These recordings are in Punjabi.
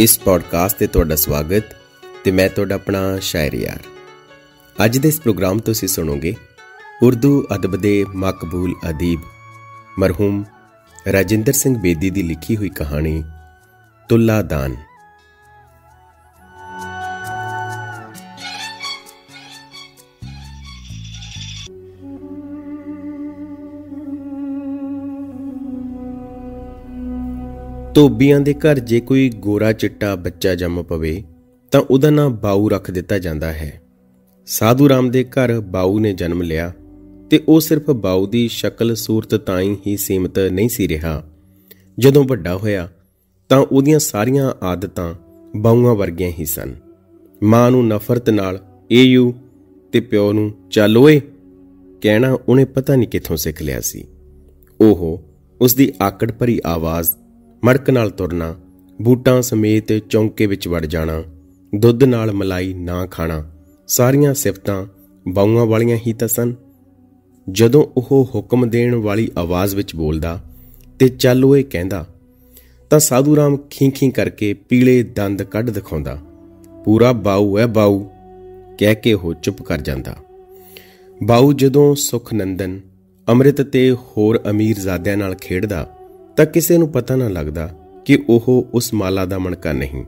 ਇਸ ਪੋਡਕਾਸਟ ਤੇ ਤੁਹਾਡਾ ਸਵਾਗਤ ਤੇ ਮੈਂ ਤੁਹਾਡਾ ਆਪਣਾ ਸ਼ਾਇਰ ਯਾਰ। ਅੱਜ ਦੇ ਇਸ ਪ੍ਰੋਗਰਾਮ ਤੋਂ ਤੁਸੀਂ ਸੁਣੋਗੇ ਉਰਦੂ ਅਦਬ ਦੇ ਮਕਬੂਲ ਅਦੀਬ ਮਰਹੂਮ ਰਾਜਿੰਦਰ ਸਿੰਘ ਬੇਦੀ ਦੀ ਲਿਖੀ ਹੋਈ ਕਹਾਣੀ ਤੁੱਲਾ ਦਾਨ ਧੋਬੀਆਂ ਦੇ ਘਰ ਜੇ ਕੋਈ ਗੋਰਾ ਚਿੱਟਾ ਬੱਚਾ ਜੰਮ ਪਵੇ, ਤਾਂ ਉਹਦਾ ਨਾਂ ਬਾਊ ਰੱਖ ਦਿੱਤਾ ਜਾਂਦਾ ਹੈ। ਸਾਧੂ ਰਾਮ ਦੇ ਘਰ ਬਾਊ ਨੇ ਜਨਮ ਲਿਆ ਤੇ ਉਹ ਸਿਰਫ ਬਾਊ ਦੀ ਸ਼ਕਲ ਸੂਰਤ ਤਾਈਂ ਹੀ ਸੀਮਤ ਨਹੀਂ ਸੀ ਰਿਹਾ। ਜਦੋਂ ਵੱਡਾ ਹੋਇਆ, ਤਾਂ ਉਹਦੀਆਂ ਸਾਰੀਆਂ ਆਦਤਾਂ ਬਾਊਆਂ ਵਰਗੀਆਂ ਹੀ ਸਨ। ਮਾਂ ਨੂੰ ਨਫ਼ਰਤ ਨਾਲ, ਏ ਯੂ, ਤੇ ਪਿਓ ਨੂੰ, ਚੱਲ ਓਏ, ਕਹਿਣਾ ਉਹਨੇ ਪਤਾ ਨਹੀਂ ਕਿੱਥੋਂ ਸਿੱਖ ਲਿਆ ਸੀ। ਉਹ ਉਸ ਦੀ ਆਕੜ ਭਰੀ ਆਵਾਜ਼ ਮੜਕ ਨਾਲ ਤੁਰਨਾ, ਬੂਟਾਂ ਸਮੇਤ ਚੌਂਕੇ ਵਿੱਚ ਵੜ ਜਾਣਾ, ਦੁੱਧ ਨਾਲ ਮਲਾਈ ਨਾ ਖਾਣਾ, ਸਾਰੀਆਂ ਸਿਫਤਾਂ ਬਾਊਆਂ ਵਾਲੀਆਂ ਹੀ ਤਾਂ ਸਨ। ਜਦੋਂ ਉਹ ਹੁਕਮ ਦੇਣ ਵਾਲੀ ਆਵਾਜ਼ ਵਿੱਚ ਬੋਲਦਾ ਤੇ ਚੱਲ ਓਏ ਕਹਿੰਦਾ, ਤਾਂ ਸਾਧੂ ਰਾਮ ਖੀਂ-ਖੀਂ ਕਰਕੇ ਪੀਲੇ ਦੰਦ ਕੱਢ ਦਿਖਾਉਂਦਾ, ਪੂਰਾ ਬਾਊ ਹੈ ਬਾਊ, ਕਹਿ ਕੇ ਉਹ ਚੁੱਪ ਕਰ ਜਾਂਦਾ। ਬਾਊ ਜਦੋਂ ਸੁਖ ਨੰਦਨ ਅੰਮ੍ਰਿਤ ਤੇ ਹੋਰ ਅਮੀਰ ਜ਼ਾਦਿਆਂ ਨਾਲ ਖੇਡਦਾ ਤਾਂ ਕਿਸੇ ਨੂੰ ਪਤਾ ਨਾ ਲੱਗਦਾ ਕਿ ਉਹ ਉਸ ਮਾਲਾ ਦਾ ਮਣਕਾ ਨਹੀਂ।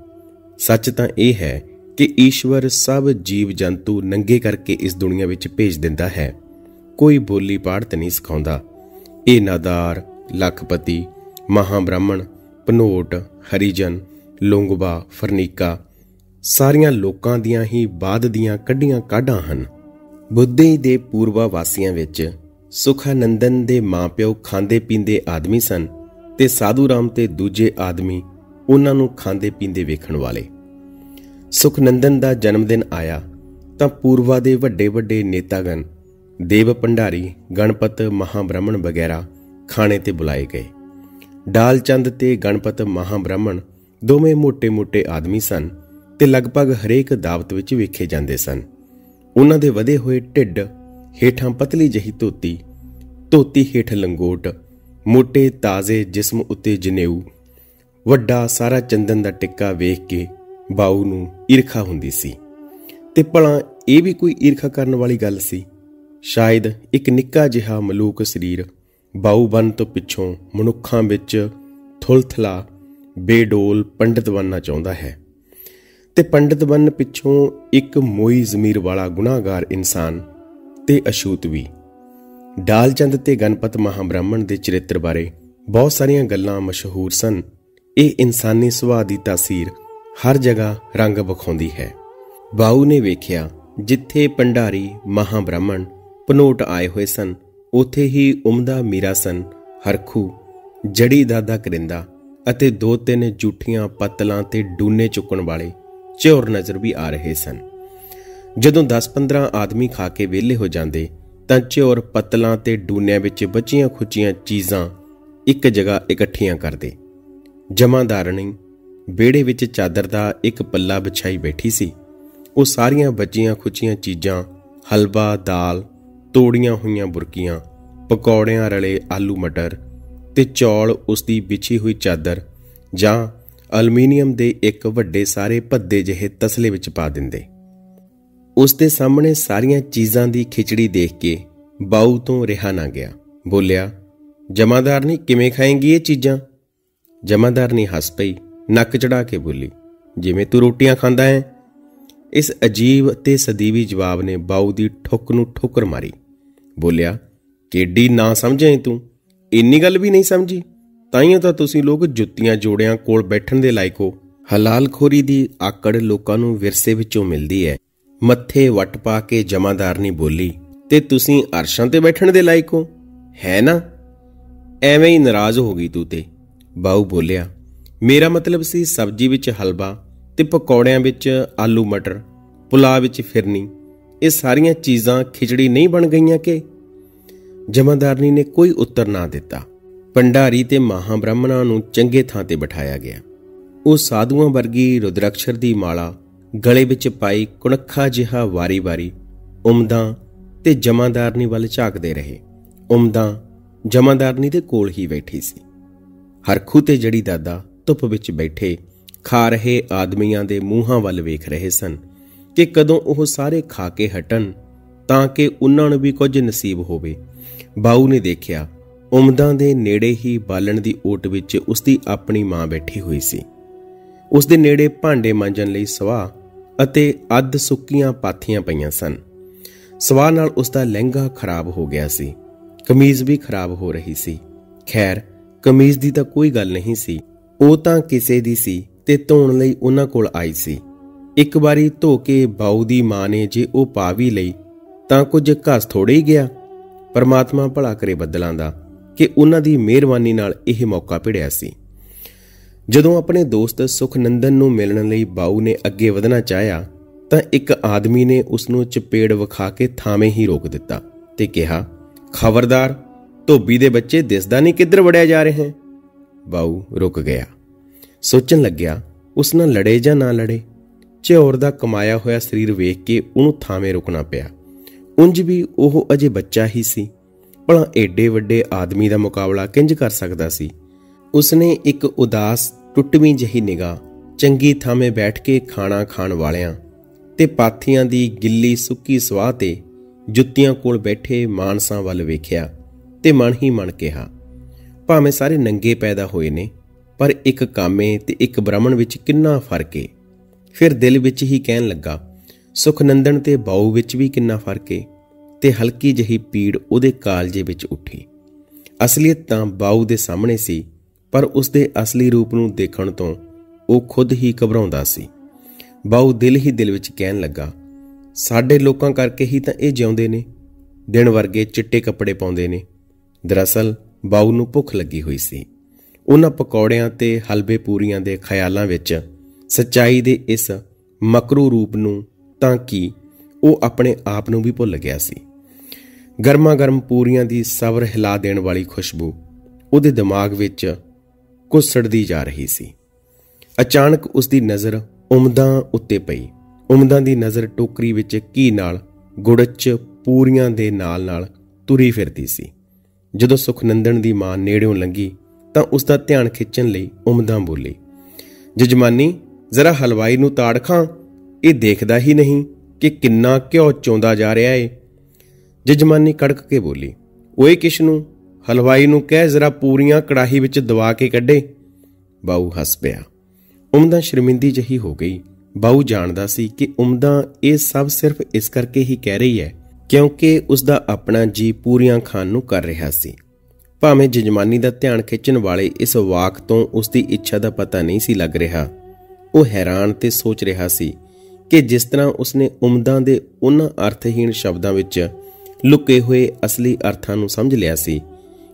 ਸੱਚ ਤਾਂ ਇਹ ਹੈ ਕਿ ਈਸ਼ਵਰ ਸਭ ਜੀਵ ਜੰਤੂ ਨੰਗੇ ਕਰਕੇ ਇਸ ਦੁਨੀਆ ਵਿੱਚ ਭੇਜ ਦਿੰਦਾ ਹੈ। ਕੋਈ ਬੋਲੀ ਪਾੜਤ ਨਹੀਂ ਸਿਖਾਉਂਦਾ। ਇਹ ਨਾਦਾਰ, ਲਖਪਤੀ, ਮਹਾਬ੍ਰਾਹਮਣ, ਪਨੋਟ, ਹਰੀਜਨ, ਲੋਂਗਬਾ, ਫਰਨੀਕਾ ਸਾਰੀਆਂ ਲੋਕਾਂ ਦੀਆਂ ਹੀ ਬਾਦ ਦੀਆਂ ਕੱਢੀਆਂ ਕਾਢਾਂ ਹਨ। ਬੁੱਧੀ ਦੇ ਪੂਰਵਾ ਵਾਸੀਆਂ ਵਿੱਚ ਸੁਖਾਨੰਦਨ ਦੇ ਮਾਪਿਓ ਖਾਂਦੇ ਪੀਂਦੇ ਆਦਮੀ ਸਨ। ਤੇ ਸਾਧੂ ਰਾਮ ਤੇ ਦੂਜੇ ਆਦਮੀ ਉਹਨਾਂ ਨੂੰ ਖਾਂਦੇ ਪੀਂਦੇ ਵੇਖਣ ਵਾਲੇ। ਸੁਖਨੰਦਨ ਦਾ ਜਨਮ ਦਿਨ ਆਇਆ ਤਾਂ ਪੂਰਵਾ ਦੇ ਵੱਡੇ ਵੱਡੇ ਨੇਤਾਗਨ ਦੇਵ ਭੰਡਾਰੀ, ਗਣਪਤ ਮਹਾਬ੍ਰਹਮਣ ਵਗੈਰਾ ਖਾਣੇ ਤੇ ਬੁਲਾਏ ਗਏ। ਡਾਲ ਚੰਦ ਤੇ ਗਣਪਤ ਮਹਾਬ੍ਰਹਮਣ ਦੋਵੇਂ ਮੋٹے-ਮੋٹے ਆਦਮੀ ਸਨ ਤੇ ਲਗਭਗ ਹਰੇਕ ਦਾਵਤ ਵਿੱਚ ਵੇਖੇ ਜਾਂਦੇ ਸਨ। ਉਹਨਾਂ ਦੇ ਵਧੇ ਹੋਏ ਢਿੱਡ ਹੇਠਾਂ ਪਤਲੀ ਜਹੀ ਧੋਤੀ ਧੋਤੀ ਹੇਠ ਲੰਗੋਟ ਮੋٹے ਤਾਜ਼ੇ ਜਿਸਮ ਉੱਤੇ ਜਨੇਊ। ਵੱਡਾ ਸਾਰਾ ਚੰਦਨ ਦਾ ਟਿੱਕਾ ਵੇਖ ਕੇ ਬਾਊ ਨੂੰ ਈਰਖਾ ਹੁੰਦੀ ਸੀ। ਤੇ ਭਲਾ ਇਹ ਵੀ ਕੋਈ ਈਰਖਾ ਕਰਨ ਵਾਲੀ ਗੱਲ ਸੀ? ਸ਼ਾਇਦ ਇੱਕ ਨਿੱਕਾ ਜਿਹਾ ਮਲੂਕ ਸਰੀਰ ਬਾਊ ਬਨ ਤੋਂ ਪਿੱਛੋਂ ਮਨੁੱਖਾਂ ਵਿੱਚ ਥੁਲਥਲਾ, ਬੇਡੋਲ ਪੰਡਿਤ ਬਣਨਾ ਚਾਹੁੰਦਾ ਹੈ। ਤੇ ਪੰਡਿਤ ਬਣਨ ਪਿੱਛੋਂ ਇੱਕ ਮੋਈ ਜ਼ਮੀਰ ਵਾਲਾ ਗੁਨਾਹਗਾਰ ਇਨਸਾਨ ਤੇ ਅਸ਼ੂਤ ਵੀ। ਡਾਲਚੰਦ ਤੇ ਗਣਪਤ ਮਹਾਬ੍ਰਾਹਮਣ ਦੇ ਚਰਿੱਤਰ ਬਾਰੇ ਬਹੁਤ ਸਾਰੀਆਂ ਗੱਲਾਂ ਮਸ਼ਹੂਰ ਸਨ। ਇਹ ਇਨਸਾਨੀ ਸੁਭਾਅ ਦੀ ਤਾਸੀਰ ਹਰ ਜਗ੍ਹਾ ਰੰਗ ਵਿਖਾਉਂਦੀ ਹੈ। ਬਾਊ ਨੇ ਵੇਖਿਆ, ਜਿੱਥੇ ਪੰਡਾਰੀ ਮਹਾਬ੍ਰਾਹਮਣ ਪਨੋਟ ਆਏ ਹੋਏ ਸਨ, ਉਥੇ ਹੀ ਉਮਦਾ ਮੀਰਾ ਸਨ, ਹਰਖੂ, ਜੜੀ ਦਾਦਾ ਕਰਿੰਦਾ ਅਤੇ ਦੋ ਤਿੰਨ ਜੂਠੀਆਂ ਪਤਲਾਂ ਤੇ ਡੂਨੇ ਚੁੱਕਣ ਵਾਲੇ ਝੋਰ ਨਜ਼ਰ ਵੀ ਆ ਰਹੇ ਸਨ। ਜਦੋਂ 10-15 ਆਦਮੀ ਖਾ ਕੇ ਵਿਹਲੇ ਹੋ ਜਾਂਦੇ ਤਾਂ ਝੋਰ ਪਤਲਾਂ ਤੇ ਡੂਨਿਆਂ ਵਿੱਚ ਬਚੀਆਂ ਖੁਚੀਆਂ ਚੀਜ਼ਾਂ ਇੱਕ ਜਗ੍ਹਾ ਇਕੱਠੀਆਂ ਕਰਦੇ। ਜਮਾਦਾਰਣੀ ਬੇੜੇ ਵਿੱਚ ਚਾਦਰ ਦਾ ਇੱਕ ਪੱਲਾ ਵਿਛਾਈ ਬੈਠੀ ਸੀ। ਉਹ ਸਾਰੀਆਂ ਬਚੀਆਂ ਖੁਚੀਆਂ ਚੀਜ਼ਾਂ, ਹਲਵਾ, ਦਾਲ, ਤੋੜੀਆਂ ਹੋਈਆਂ ਬੁਰਕੀਆਂ, ਪਕੌੜਿਆਂ ਰਲੇ ਆਲੂ ਮਟਰ ਤੇ ਚੌਲ ਉਸ ਦੀ ਵਿਛੀ ਹੋਈ ਚਾਦਰ ਜਾਂ ਅਲਮੀਨੀਅਮ ਦੇ ਇੱਕ ਵੱਡੇ ਸਾਰੇ ਭੱਦੇ ਜਿਹੇ ਤਸਲੇ ਵਿੱਚ ਪਾ ਦਿੰਦੇ। ਉਸ ਦੇ ਸਾਹਮਣੇ ਸਾਰੀਆਂ ਚੀਜ਼ਾਂ ਦੀ ਖਿਚੜੀ ਦੇਖ ਕੇ ਬਾਊ ਤੋਂ ਰਿਹਾ ਨਾ ਗਿਆ। ਬੋਲਿਆ, ਜਮਾਦਾਰ ਨਹੀਂ ਕਿਵੇਂ ਖਾਏਂਗੀ ਇਹ ਚੀਜ਼ਾਂ? ਜਮਾਦਾਰ ਨਹੀਂ ਹੱਸ ਪਈ, ਨੱਕ ਚੜਾ ਕੇ ਬੋਲੀ, ਜਿਵੇਂ ਤੂੰ ਰੋਟੀਆਂ ਖਾਂਦਾ ਹੈ? ਇਸ ਅਜੀਬ ਤੇ ਸਦੀਵੀ ਜਵਾਬ ਨੇ ਬਾਊ ਦੀ ਠੁੱਕ ਨੂੰ ਠੋਕਰ ਮਾਰੀ। ਬੋਲਿਆ, ਕਿੱਡੀ ਨਾ ਸਮਝੇ ਤੂੰ, ਇੰਨੀ ਗੱਲ ਵੀ ਨਹੀਂ ਸਮਝੀ? ਤਾਈਓ ਤਾਂ ਤੁਸੀਂ ਲੋਕ ਜੁੱਤੀਆਂ ਜੋੜਿਆਂ ਕੋਲ ਬੈਠਣ ਦੇ ਲਾਇਕ ਹੋ। ਹਲਾਲ ਖੋਰੀ ਦੀ ਆਕੜ ਲੋਕਾਂ ਨੂੰ ਵਿਰਸੇ ਵਿੱਚੋਂ ਮਿਲਦੀ ਹੈ। ਮੱਥੇ ਵਟ ਪਾ ਕੇ ਜਮਾਦਾਰਨੀ ਬੋਲੀ, ਤੇ ਤੁਸੀਂ ਅਰਸ਼ਾਂ ਤੇ ਬੈਠਣ ਦੇ ਲਾਇਕ ਹੋ? ਹੈ ਨਾ? ਐਵੇਂ ਹੀ ਨਾਰਾਜ਼ ਹੋ ਗਈ ਤੂੰ ਤੇ। ਬਾਊ ਬੋਲਿਆ, ਮੇਰਾ ਮਤਲਬ ਸੀ ਸਬਜ਼ੀ ਵਿੱਚ ਹਲਵਾ ਤੇ ਪਕੌੜਿਆਂ ਵਿੱਚ ਆਲੂ ਮਟਰ ਪੁਲਾਅ ਵਿੱਚ ਫਿਰਨੀ। ਇਹ ਸਾਰੀਆਂ ਚੀਜ਼ਾਂ ਖਿਚੜੀ ਨਹੀਂ ਬਣ ਗਈਆਂ ਕਿ? ਜਮਾਦਾਰਨੀ ਨੇ ਕੋਈ ਉੱਤਰ ਨਾ ਦਿੱਤਾ। ਭੰਡਾਰੀ ਤੇ ਮਹਾਬ੍ਰਾਹਮਣਾਂ ਨੂੰ ਚੰਗੇ ਥਾਂ ਤੇ ਬਿਠਾਇਆ ਗਿਆ। ਉਹ ਸਾਧੂਆਂ ਵਰਗੀ ਰੁਦਰਕਸ਼ਰ ਦੀ ਮਾਲਾ ਗਲੇ ਵਿੱਚ ਪਾਈ ਕੁਣਖਾ ਜਿਹਾ ਵਾਰੀ-ਵਾਰੀ ਉਮਦਾਂ ਤੇ ਜਮਾਦਾਰਨੀ ਵੱਲ ਝਾਕਦੇ ਰਹੇ। ਉਮਦਾਂ ਜਮਾਦਾਰਨੀ ਦੇ ਕੋਲ ਹੀ ਬੈਠੀ ਸੀ। ਹਰਖੂ ਤੇ ਜੜੀ ਦਾਦਾ ਧੁੱਪ ਵਿੱਚ ਬੈਠੇ, ਖਾ ਰਹੇ ਆਦਮੀਆਂ ਦੇ ਮੂੰਹਾਂ ਵੱਲ ਵੇਖ ਰਹੇ ਸਨ ਕਿ ਕਦੋਂ ਉਹ ਸਾਰੇ ਖਾ ਕੇ ਹਟਣ ਤਾਂ ਕਿ ਉਹਨਾਂ ਨੂੰ ਵੀ ਕੁਝ ਨਸੀਬ ਹੋਵੇ। ਬਾਊ ਨੇ ਦੇਖਿਆ, ਉਮਦਾਂ ਦੇ ਨੇੜੇ ਹੀ ਬਾਲਣ ਦੀ ਓਟ ਵਿੱਚ ਉਸ ਦੀ ਆਪਣੀ ਮਾਂ ਬੈਠੀ ਹੋਈ ਸੀ। ਉਸ ਦੇ ਨੇੜੇ ਭਾਂਡੇ ਮਾਂਜਣ ਲਈ ਸਵਾ ਅਤੇ ਅੱਧ ਸੁੱਕੀਆਂ ਪਾਥੀਆਂ ਪਈਆਂ ਸਨ। ਸਵਾਹ ਨਾਲ ਉਸ ਦਾ ਲਹਿੰਗਾ ਖਰਾਬ ਹੋ ਗਿਆ ਸੀ। ਕਮੀਜ਼ ਵੀ ਖਰਾਬ ਹੋ ਰਹੀ ਸੀ। ਖੈਰ, ਕਮੀਜ਼ ਦੀ ਤਾਂ ਕੋਈ ਗੱਲ ਨਹੀਂ ਸੀ। ਉਹ ਤਾਂ ਕਿਸੇ ਦੀ ਸੀ ਤੇ ਧੋਣ ਲਈ ਉਹਨਾਂ ਕੋਲ ਆਈ ਸੀ। ਇੱਕ ਵਾਰੀ ਧੋ ਕੇ ਬਾਉ ਦੀ ਮਾਂ ਨੇ ਜੇ ਉਹ ਪਾ ਵੀ ਲਈ, ਤਾਂ ਕੁਝ ਘਸ ਥੋੜੇ ਹੀ ਗਿਆ। ਪਰਮਾਤਮਾ ਭਲਾ ਕਰੇ ਬੱਦਲਾਂ ਦਾ, ਕਿ ਉਹਨਾਂ ਦੀ ਮਿਹਰਬਾਨੀ ਨਾਲ ਇਹ ਮੌਕਾ ਭਿੜਿਆ ਸੀ। ਜਦੋਂ ਆਪਣੇ ਦੋਸਤ ਸੁਖਨੰਦਨ ਨੂੰ ਮਿਲਣ ਲਈ ਬਾਉ ਨੇ ਅੱਗੇ ਵਧਣਾ ਚਾਹਿਆ, ਤਾਂ ਇੱਕ ਆਦਮੀ ਨੇ ਉਸ ਨੂੰ ਚਪੇੜ ਵਿਖਾ ਕੇ ਥਾਵੇਂ ਹੀ ਰੋਕ ਦਿੱਤਾ ਤੇ ਕਿਹਾ, ਖਬਰਦਾਰ, ਧੋਬੀ ਦੇ ਬੱਚੇ ਦਿਸਦਾ ਨਹੀਂ ਕਿੱਧਰ ਵੜਿਆ ਜਾ ਰਹੇ? ਹਨ ਬਾਉ ਰੁਕ ਗਿਆ। ਸੋਚਣ ਲੱਗਿਆ, ਉਸ ਨਾਲ ਲੜੇ ਜਾਂ ਨਾ ਲੜੇ ਝੌਰ ਦਾ ਕਮਾਇਆ ਹੋਇਆ ਸਰੀਰ ਵੇਖ ਕੇ ਉਹਨੂੰ ਥਾਵੇਂ ਰੁਕਣਾ ਪਿਆ। ਉੰਜ ਵੀ ਉਹ ਅਜੇ ਬੱਚਾ ਹੀ ਸੀ। ਭਲਾ ਏਡੇ ਵੱਡੇ ਆਦਮੀ ਦਾ ਮੁਕਾਬਲਾ ਕਿੰਜ ਕਰ ਸਕਦਾ ਸੀ? ਉਸਨੇ ਇੱਕ ਉਦਾਸ ਟੁੱਟਵੀਂ ਜਹੀ ਨਿਗਾਹ, ਚੰਗੀ ਥਾਵੇਂ ਬੈਠ ਕੇ ਖਾਣਾ ਖਾਣ ਵਾਲਿਆਂ ਤੇ ਪਾਥੀਆਂ ਦੀ ਗਿੱਲੀ ਸੁੱਕੀ ਸਵਾਹ ਤੇ ਜੁੱਤੀਆਂ ਕੋਲ ਬੈਠੇ ਮਾਨਸਾਂ ਵੱਲ ਵੇਖਿਆ ਤੇ ਮਨ ਹੀ ਮਨ ਕਿਹਾ, ਭਾਵੇਂ ਸਾਰੇ ਨੰਗੇ ਪੈਦਾ ਹੋਏ ਨੇ, ਪਰ ਇੱਕ ਕਾਮੇ ਤੇ ਇੱਕ ਬ੍ਰਾਹਮਣ ਵਿੱਚ ਕਿੰਨਾ ਫ਼ਰਕ ਏ? ਫਿਰ ਦਿਲ ਵਿੱਚ ਹੀ ਕਹਿਣ ਲੱਗਾ, ਸੁਖਨੰਦਨ ਤੇ ਬਾਉ ਵਿੱਚ ਵੀ ਕਿੰਨਾ ਫ਼ਰਕ ਏ? ਤੇ ਹਲਕੀ ਜਹੀ ਪੀੜ ਉਹਦੇ ਕਾਲਜੇ ਵਿੱਚ ਉੱਠੀ। ਅਸਲੀਅਤ ਤਾਂ ਬਾਉ ਦੇ ਸਾਹਮਣੇ ਸੀ ਪਰ ਉਸ ਦੇ ਅਸਲੀ ਰੂਪ ਨੂੰ ਦੇਖਣ ਤੋਂ ਉਹ ਖੁਦ ਹੀ ਘਬਰਾਉਂਦਾ ਸੀ। ਬਾਉ ਦਿਲ ਹੀ ਦਿਲ ਵਿੱਚ ਕਹਿਣ ਲੱਗਾ, ਸਾਡੇ ਲੋਕਾਂ ਕਰਕੇ ਹੀ ਤਾਂ ਇਹ ਜਿਉਂਦੇ ਨੇ। ਦਿਨ ਵਰਗੇ ਚਿੱਟੇ ਕੱਪੜੇ ਪਾਉਂਦੇ ਨੇ। ਦਰਅਸਲ ਬਾਉ ਨੂੰ ਭੁੱਖ ਲੱਗੀ ਹੋਈ ਸੀ। ਉਹਨਾਂ ਪਕੌੜਿਆਂ ਤੇ ਹਲਵੇ ਪੂਰੀਆਂ ਦੇ ਖਿਆਲਾਂ ਵਿੱਚ ਸੱਚਾਈ ਦੇ ਇਸ ਮਕਰੂ ਰੂਪ ਨੂੰ ਤਾਂ ਕਿ ਉਹ ਆਪਣੇ ਆਪ ਨੂੰ ਵੀ ਭੁੱਲ ਗਿਆ ਸੀ। ਗਰਮਾ ਗਰਮ ਪੂਰੀਆਂ ਦੀ ਸਬਰ ਹਿਲਾ ਦੇਣ ਵਾਲੀ ਖੁਸ਼ਬੂ ਉਹਦੇ ਦਿਮਾਗ ਵਿੱਚ ਕੁਸੜਦੀ ਜਾ ਰਹੀ ਸੀ। ਅਚਾਨਕ ਉਸ ਦੀ ਨਜ਼ਰ ਉਮਦਾਂ ਉੱਤੇ ਪਈ। ਉਮਦਾਂ ਦੀ ਨਜ਼ਰ ਟੋਕਰੀ ਵਿੱਚ ਕੀ ਨਾਲ, ਗੁੜਚ ਪੂਰੀਆਂ ਦੇ ਨਾਲ ਨਾਲ ਤੁਰੀ ਫਿਰਦੀ ਸੀ। ਜਦੋਂ ਸੁਖਨੰਦਨ ਦੀ ਮਾਂ ਨੇੜਿਓਂ ਲੰਗੀ, ਤਾਂ ਉਸ ਦਾ ਧਿਆਨ ਖਿੱਚਣ ਲਈ ਉਮਦਾਂ ਬੋਲੀ, ਜਜਮਾਨੀ, ਜ਼ਰਾ ਹਲਵਾਈ ਨੂੰ ਤਾੜ ਖਾਂ। ਇਹ ਦੇਖਦਾ ਹੀ ਨਹੀਂ ਕਿ ਕਿੰਨਾ ਘਿਓ ਚੋਂਦਾ ਜਾ ਰਿਹਾ ਏ। ਜਜਮਾਨੀ ਕੜਕ ਕੇ ਬੋਲੀ, ਓਏ ਕਿਸ਼ਨੂ ਹਲਵਾਈ ਨੂੰ ਕਹਿ ਜ਼ਰਾ ਪੂਰੀਆਂ ਕੜਾਹੀ ਵਿੱਚ ਦਵਾ ਕੇ ਕੱਢੇ। ਬਾਊ ਹੱਸ ਪਿਆ। ਉਮਦਾ ਸ਼ਰਮਿੰਦੀ ਜਹੀ ਹੋ ਗਈ। ਬਾਊ ਜਾਣਦਾ ਸੀ ਕਿ ਉਮਦਾ ਇਹ ਸਭ ਸਿਰਫ ਇਸ ਕਰਕੇ ਹੀ ਕਹਿ ਰਹੀ ਹੈ, ਕਿਉਂਕਿ ਉਸ ਦਾ ਆਪਣਾ ਜੀ ਪੂਰੀਆਂ ਖਾਨ ਨੂੰ ਕਰ ਰਿਹਾ ਸੀ। ਭਾਵੇਂ ਜਜਮਾਨੀ ਦਾ ਧਿਆਨ ਖਿੱਚਣ ਵਾਲੇ ਇਸ ਵਾਕ ਤੋਂ ਉਸ ਦੀ ਇੱਛਾ ਦਾ ਪਤਾ ਨਹੀਂ ਸੀ ਲੱਗ ਰਿਹਾ। ਉਹ ਹੈਰਾਨ ਤੇ ਸੋਚ ਰਿਹਾ ਸੀ ਕਿ ਜਿਸ ਤਰ੍ਹਾਂ ਉਸਨੇ ਉਮਦਾਂ ਦੇ ਉਹਨਾਂ ਅਰਥਹੀਣ ਸ਼ਬਦਾਂ ਵਿੱਚ ਲੁਕੇ ਹੋਏ ਅਸਲੀ ਅਰਥਾਂ ਨੂੰ ਸਮਝ ਲਿਆ ਸੀ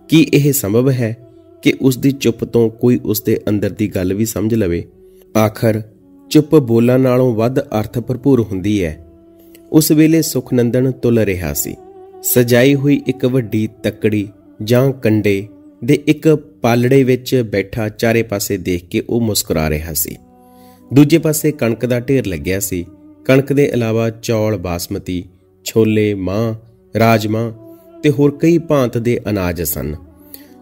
ਕੀ ਇਹ ਸੰਭਵ ਹੈ ਕਿ ਉਸ ਦੀ ਚੁੱਪ ਤੋਂ ਕੋਈ ਉਸ ਦੇ ਅੰਦਰ ਦੀ ਗੱਲ ਵੀ ਸਮਝ ਲਵੇ? ਆਖਰ, ਚੁੱਪ ਬੋਲਾਂ ਨਾਲੋਂ ਵੱਧ ਅਰਥ ਭਰਪੂਰ ਹੁੰਦੀ ਹੈ। ਉਸ ਵੇਲੇ ਸੁਖਨੰਦਨ ਤੁਲ ਰਿਹਾ ਸੀ। ਸਜਾਈ ਹੋਈ ਇੱਕ ਵੱਡੀ ਤੱਕੜੀ ਜਾਂ ਕੰਡੇ ਦੇ ਇੱਕ ਪਾਲੜੇ ਵਿੱਚ ਬੈਠਾ ਚਾਰੇ ਪਾਸੇ ਦੇਖ ਕੇ ਉਹ ਮੁਸਕਰਾ ਰਿਹਾ ਸੀ। ਦੂਜੇ ਪਾਸੇ ਕਣਕ ਦਾ ਢੇਰ ਲੱਗਿਆ ਸੀ। ਕਣਕ ਦੇ ਇਲਾਵਾ ਚੌਲ, ਬਾਸਮਤੀ, ਛੋਲੇ, ਮਾਂ, ਰਾਜਮਾ ਤੇ ਹੋਰ ਕਈ ਭਾਂਤ ਦੇ ਅਨਾਜ ਸਨ।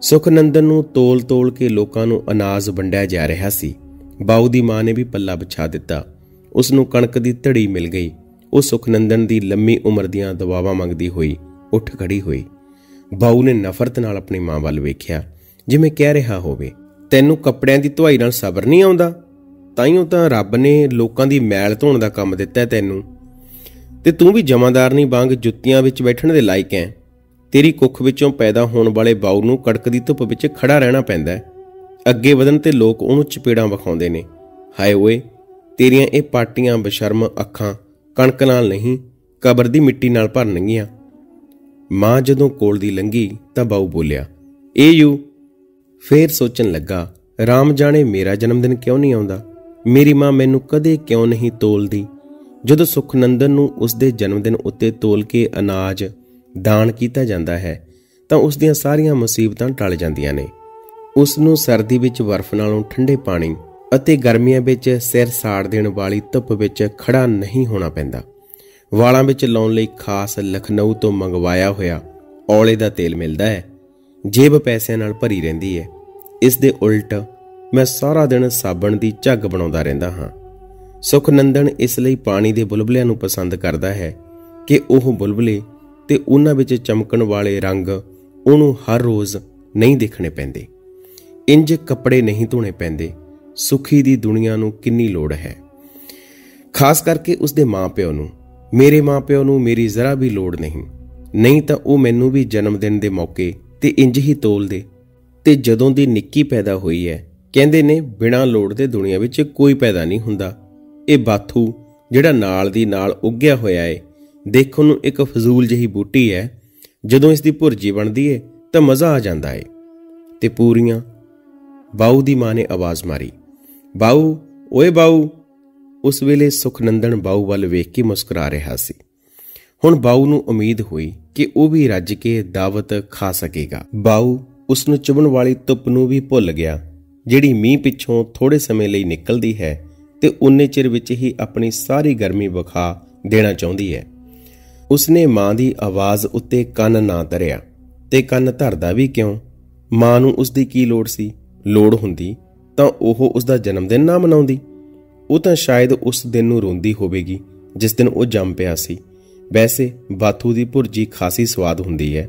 ਸੁਖਨੰਦਨ ਨੂੰ ਤੋਲ-ਤੋਲ ਕੇ ਲੋਕਾਂ ਨੂੰ ਅਨਾਜ ਵੰਡਿਆ ਜਾ ਰਿਹਾ ਸੀ। ਬਾਉ ਦੀ ਮਾਂ ਨੇ ਵੀ ਪੱਲਾ ਵਿਛਾ ਦਿੱਤਾ। ਉਸ ਨੂੰ ਕਣਕ ਦੀ ਧੜੀ ਮਿਲ ਗਈ। ਉਹ ਸੁਖਨੰਦਨ ਦੀ ਲੰਮੀ ਉਮਰ ਦੀਆਂ ਦੁਆਵਾਂ ਮੰਗਦੀ ਹੋਈ ਉੱਠ ਖੜੀ ਹੋਈ। ਬਾਉ ਨੇ ਨਫ਼ਰਤ ਨਾਲ ਆਪਣੀ ਮਾਂ ਵੱਲ ਵੇਖਿਆ। ਜਿਵੇਂ ਕਹਿ ਰਿਹਾ ਹੋਵੇ, ਤੈਨੂੰ ਕੱਪੜਿਆਂ ਦੀ ਧੁਆਈ ਨਾਲ ਸਬਰ ਨਹੀਂ ਆਉਂਦਾ? ਤਾਈਓ ਤਾਂ ਰੱਬ ਨੇ ਲੋਕਾਂ ਦੀ ਮੈਲ ਧੋਣ ਦਾ ਕੰਮ ਦਿੱਤਾ ਤੈਨੂੰ। ਤੇ ਤੂੰ ਵੀ ਜਮਾਦਾਰ ਨਹੀਂ ਵਾਂਗ ਜੁੱਤੀਆਂ ਵਿੱਚ ਬੈਠਣ ਦੇ ਲਾਇਕ ਐ ਤੇਰੀ ਕੁੱਖ ਵਿੱਚੋਂ ਪੈਦਾ ਹੋਣ ਵਾਲੇ ਬਾਉ ਨੂੰ ਕੜਕਦੀ ਧੁੱਪ ਵਿੱਚ ਖੜਾ ਰਹਿਣਾ ਪੈਂਦਾ ਅੱਗੇ ਵਧਣ ਤੇ ਲੋਕ ਉਹਨੂੰ ਚਪੇੜਾਂ ਵਿਖਾਉਂਦੇ ਨੇ। ਹਾਏ ਓਏ, ਤੇਰੀਆਂ ਇਹ ਪਾਟੀਆਂ, ਬਸ਼ਰਮ ਅੱਖਾਂ, ਕਣਕ ਨਾਲ ਨਹੀਂ, ਕਬਰ ਦੀ ਮਿੱਟੀ ਨਾਲ ਭਰਨਗੀਆਂ ਮਾਂ ਜਦੋਂ ਕੋਲ ਦੀ ਲੰਗੀ ਤਾਂ ਬਾਉ ਬੋਲਿਆ, ਏ ਯੂ। ਫੇਰ ਸੋਚਣ ਲੱਗਾ, ਰਾਮ ਜਾਣੇ ਮੇਰਾ ਜਨਮ ਦਿਨ ਕਿਉਂ ਨਹੀਂ ਆਉਂਦਾ? ਮੇਰੀ ਮਾਂ ਮੈਨੂੰ ਕਦੇ ਕਿਉਂ ਨਹੀਂ ਤੋਲਦੀ? ਜਦੋਂ ਸੁਖਨੰਦਨ ਨੂੰ ਉਸ ਦੇ ਜਨਮ ਦਿਨ ਉੱਤੇ ਤੋਲ ਕੇ ਅਨਾਜ ਦਾਨ ਕੀਤਾ ਜਾਂਦਾ ਹੈ, ਤਾਂ ਉਸ ਦੀਆਂ ਸਾਰੀਆਂ ਮੁਸੀਬਤਾਂ ਟਲ ਜਾਂਦੀਆਂ ਨੇ। ਉਸ ਨੂੰ ਸਰਦੀ ਵਿੱਚ ਬਰਫ਼ ਨਾਲੋਂ ਠੰਡੇ ਪਾਣੀ ਅਤੇ ਗਰਮੀਆਂ ਵਿੱਚ ਸਿਰ ਸਾੜ ਦੇਣ ਵਾਲੀ ਧੁੱਪ ਵਿੱਚ ਖੜਾ ਨਹੀਂ ਹੋਣਾ ਪੈਂਦਾ। ਵਾਲਾਂ ਵਿੱਚ ਲਾਉਣ ਲਈ ਖਾਸ ਲਖਨਊ ਤੋਂ ਮੰਗਵਾਇਆ ਹੋਇਆ ਔਲੇ ਦਾ ਤੇਲ ਮਿਲਦਾ ਹੈ। ਜੇਬ ਪੈਸਿਆਂ ਨਾਲ ਭਰੀ ਰਹਿੰਦੀ ਹੈ। ਇਸ ਦੇ ਉਲਟ ਮੈਂ ਸਾਰਾ ਦਿਨ ਸਾਬਣ ਦੀ ਝੱਗ ਬਣਾਉਂਦਾ ਰਹਿੰਦਾ ਹਾਂ। ਸੁਖਨੰਦਨ ਇਸ ਲਈ ਪਾਣੀ ਦੇ ਬੁਲਬਲਿਆਂ ਨੂੰ ਪਸੰਦ ਕਰਦਾ ਹੈ ਕਿ ਉਹ ਬੁਲਬਲੇ ਤੇ ਉਹਨਾਂ ਵਿੱਚ ਚਮਕਣ ਵਾਲੇ ਰੰਗ ਉਹਨੂੰ ਹਰ ਰੋਜ਼ ਨਹੀਂ ਦੇਖਣੇ ਪੈਂਦੇ। ਇੰਜ ਕੱਪੜੇ ਨਹੀਂ ਧੋਣੇ ਪੈਂਦੇ। ਸੁਖੀ ਦੀ ਦੁਨੀਆ ਨੂੰ ਕਿੰਨੀ ਲੋੜ ਹੈ। ਖਾਸ ਕਰਕੇ ਉਸਦੇ ਮਾਪਿਓ ਨੂੰ। ਮੇਰੇ ਮਾਪਿਓ ਨੂੰ ਮੇਰੀ ਜ਼ਰਾ ਵੀ ਲੋੜ ਨਹੀਂ। ਨਹੀਂ ਤਾਂ ਉਹ ਮੈਨੂੰ ਵੀ ਜਨਮ ਦਿਨ ਦੇ ਮੌਕੇ ਤੇ ਇੰਜ ਹੀ ਤੋਲਦੇ ਤੇ ਜਦੋਂ ਦੀ ਨਿੱਕੀ ਪੈਦਾ ਹੋਈ ਹੈ, ਕਹਿੰਦੇ ਨੇ ਬਿਨਾਂ ਲੋੜ ਦੇ ਦੁਨੀਆ ਵਿੱਚ ਕੋਈ ਪੈਦਾ ਨਹੀਂ ਹੁੰਦਾ। ਇਹ ਬਾਥੂ ਜਿਹੜਾ ਨਾਲ ਦੀ ਨਾਲ ਉੱਗਿਆ ਹੋਇਆ ਏ ਦੇਖਣ ਨੂੰ ਇੱਕ ਫਜ਼ੂਲ ਜਿਹੀ ਬੂਟੀ ਹੈ, ਜਦੋਂ ਇਸ ਦੀ ਭੁਰਜੀ ਬਣਦੀ ਏ, ਤਾਂ ਮਜ਼ਾ ਆ ਜਾਂਦਾ ਏ। ਤੇ ਪੂਰੀਆਂ ਬਾਉ ਦੀ ਮਾਂ ਨੇ ਆਵਾਜ਼ ਮਾਰੀ ਬਾਉ ਓਏ ਬਾਉ ਉਸ ਵੇਲੇ ਸੁਖਨੰਦਨ ਬਾਉ ਵੱਲ ਵੇਖ ਕੇ ਮੁਸਕਰਾ ਰਿਹਾ ਸੀ। ਹੁਣ ਬਾਉ ਨੂੰ ਉਮੀਦ ਹੋਈ ਕਿ ਉਹ ਵੀ ਰੱਜ ਕੇ ਦਾਵਤ ਖਾ ਸਕੇਗਾ। ਬਾਉ ਉਸ ਨੂੰ ਚੁਬਣ ਵਾਲੀ ਧੁੱਪ ਨੂੰ ਵੀ ਭੁੱਲ ਗਿਆ, ਜਿਹੜੀ ਮੀਂਹ ਪਿੱਛੋਂ ਥੋੜੇ ਸਮੇਂ ਲਈ ਨਿਕਲਦੀ ਹੈ ਤੇ ਉਨੇ ਚਿਰ ਵਿੱਚ ਹੀ ਆਪਣੀ ਸਾਰੀ ਗਰਮੀ ਵਿਖਾ ਦੇਣਾ ਚਾਹੁੰਦੀ ਹੈ। ਉਸਨੇ ਮਾਂ ਦੀ ਆਵਾਜ਼ ਉੱਤੇ ਕੰਨ ਨਾ ਧਰਿਆ ਤੇ ਕੰਨ ਧਰਦਾ ਵੀ ਕਿਉਂ? ਮਾਂ ਨੂੰ ਉਸ ਦੀ ਕੀ ਲੋੜ ਸੀ? ਲੋੜ ਹੁੰਦੀ ਤਾਂ ਉਹ ਉਸ ਦਾ ਜਨਮ ਦਿਨ ਨਾ ਮਨਾਉਂਦੀ। ਉਹ ਤਾਂ ਸ਼ਾਇਦ ਉਸ ਦਿਨ ਨੂੰ ਰੋਂਦੀ ਹੋਵੇਗੀ, ਜਿਸ ਦਿਨ ਉਹ ਜੰਮ ਪਿਆ ਸੀ। ਵੈਸੇ ਬਾਥੂ ਦੀ ਭੁਰਜੀ ਖਾਸੀ ਸਵਾਦ ਹੁੰਦੀ ਹੈ।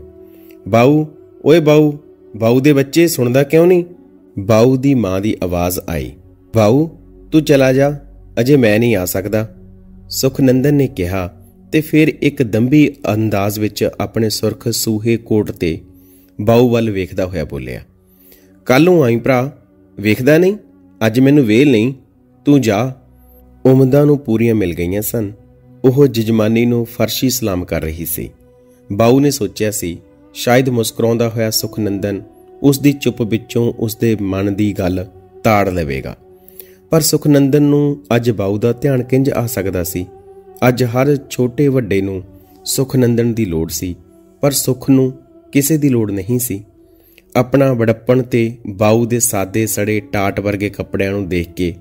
ਬਾਊ, ਓਏ ਬਾਊ ਬਾਊ ਦੇ ਬੱਚੇ ਸੁਣਦਾ ਕਿਉਂ ਨਹੀਂ? ਬਾਊ ਦੀ ਮਾਂ ਦੀ ਆਵਾਜ਼ ਆਈ। ਬਾਊ, ਤੂੰ ਚਲਾ ਜਾ, ਅਜੇ ਮੈਂ ਨਹੀਂ ਆ ਸਕਦਾ। ਸੁਖਨੰਦਨ ਨੇ ਕਿਹਾ ਤੇ ਫਿਰ ਇੱਕ ਦੰਬੀ ਅੰਦਾਜ਼ ਵਿੱਚ ਆਪਣੇ ਸੁਰਖ ਸੂਹੇ ਕੋਟ ਤੇ ਬਾਊ ਵੱਲ ਵੇਖਦਾ ਹੋਇਆ ਬੋਲਿਆ ਕੱਲ ਆਈ ਭਰਾ, ਵੇਖਦਾ ਨਹੀਂ? ਅੱਜ ਮੈਨੂੰ ਵੇਲ ਨਹੀਂ। ਤੂੰ ਜਾ। ਉਮਦਾਂ ਨੂੰ ਪੂਰੀਆਂ ਮਿਲ ਗਈਆਂ ਸਨ। ਉਹ ਜਜਮਾਨੀ ਨੂੰ ਫਰਸ਼ੀ ਸਲਾਮ ਕਰ ਰਹੀ ਸੀ। ਬਾਊ ਨੇ ਸੋਚਿਆ ਸੀ, ਸ਼ਾਇਦ ਮੁਸਕਰਾਉਂਦਾ ਹੋਇਆ ਸੁਖਨੰਦਨ ਉਸ ਦੀ ਚੁੱਪ ਵਿੱਚੋਂ ਉਸ ਦੇ ਮਨ ਦੀ ਗੱਲ ਤਾੜ ਲਵੇਗਾ। ਪਰ ਸੁਖਨੰਦਨ ਨੂੰ ਅੱਜ ਬਾਊ ਦਾ ਧਿਆਨ ਕਿੰਜ ਆ ਸਕਦਾ ਸੀ? ਅੱਜ ਹਰ ਛੋਟੇ ਵੱਡੇ ਨੂੰ ਸੁਖਨੰਦਨ ਦੀ ਲੋੜ ਸੀ, ਪਰ ਸੁਖ ਨੂੰ ਕਿਸੇ ਦੀ ਲੋੜ ਨਹੀਂ ਸੀ। ਆਪਣਾ ਵੜੱਪਣ ਤੇ ਬਾਊ ਦੇ ਸਾਦੇ ਸੜੇ ਟਾਟ ਵਰਗੇ ਕੱਪੜਿਆਂ ਨੂੰ ਦੇਖ ਕੇ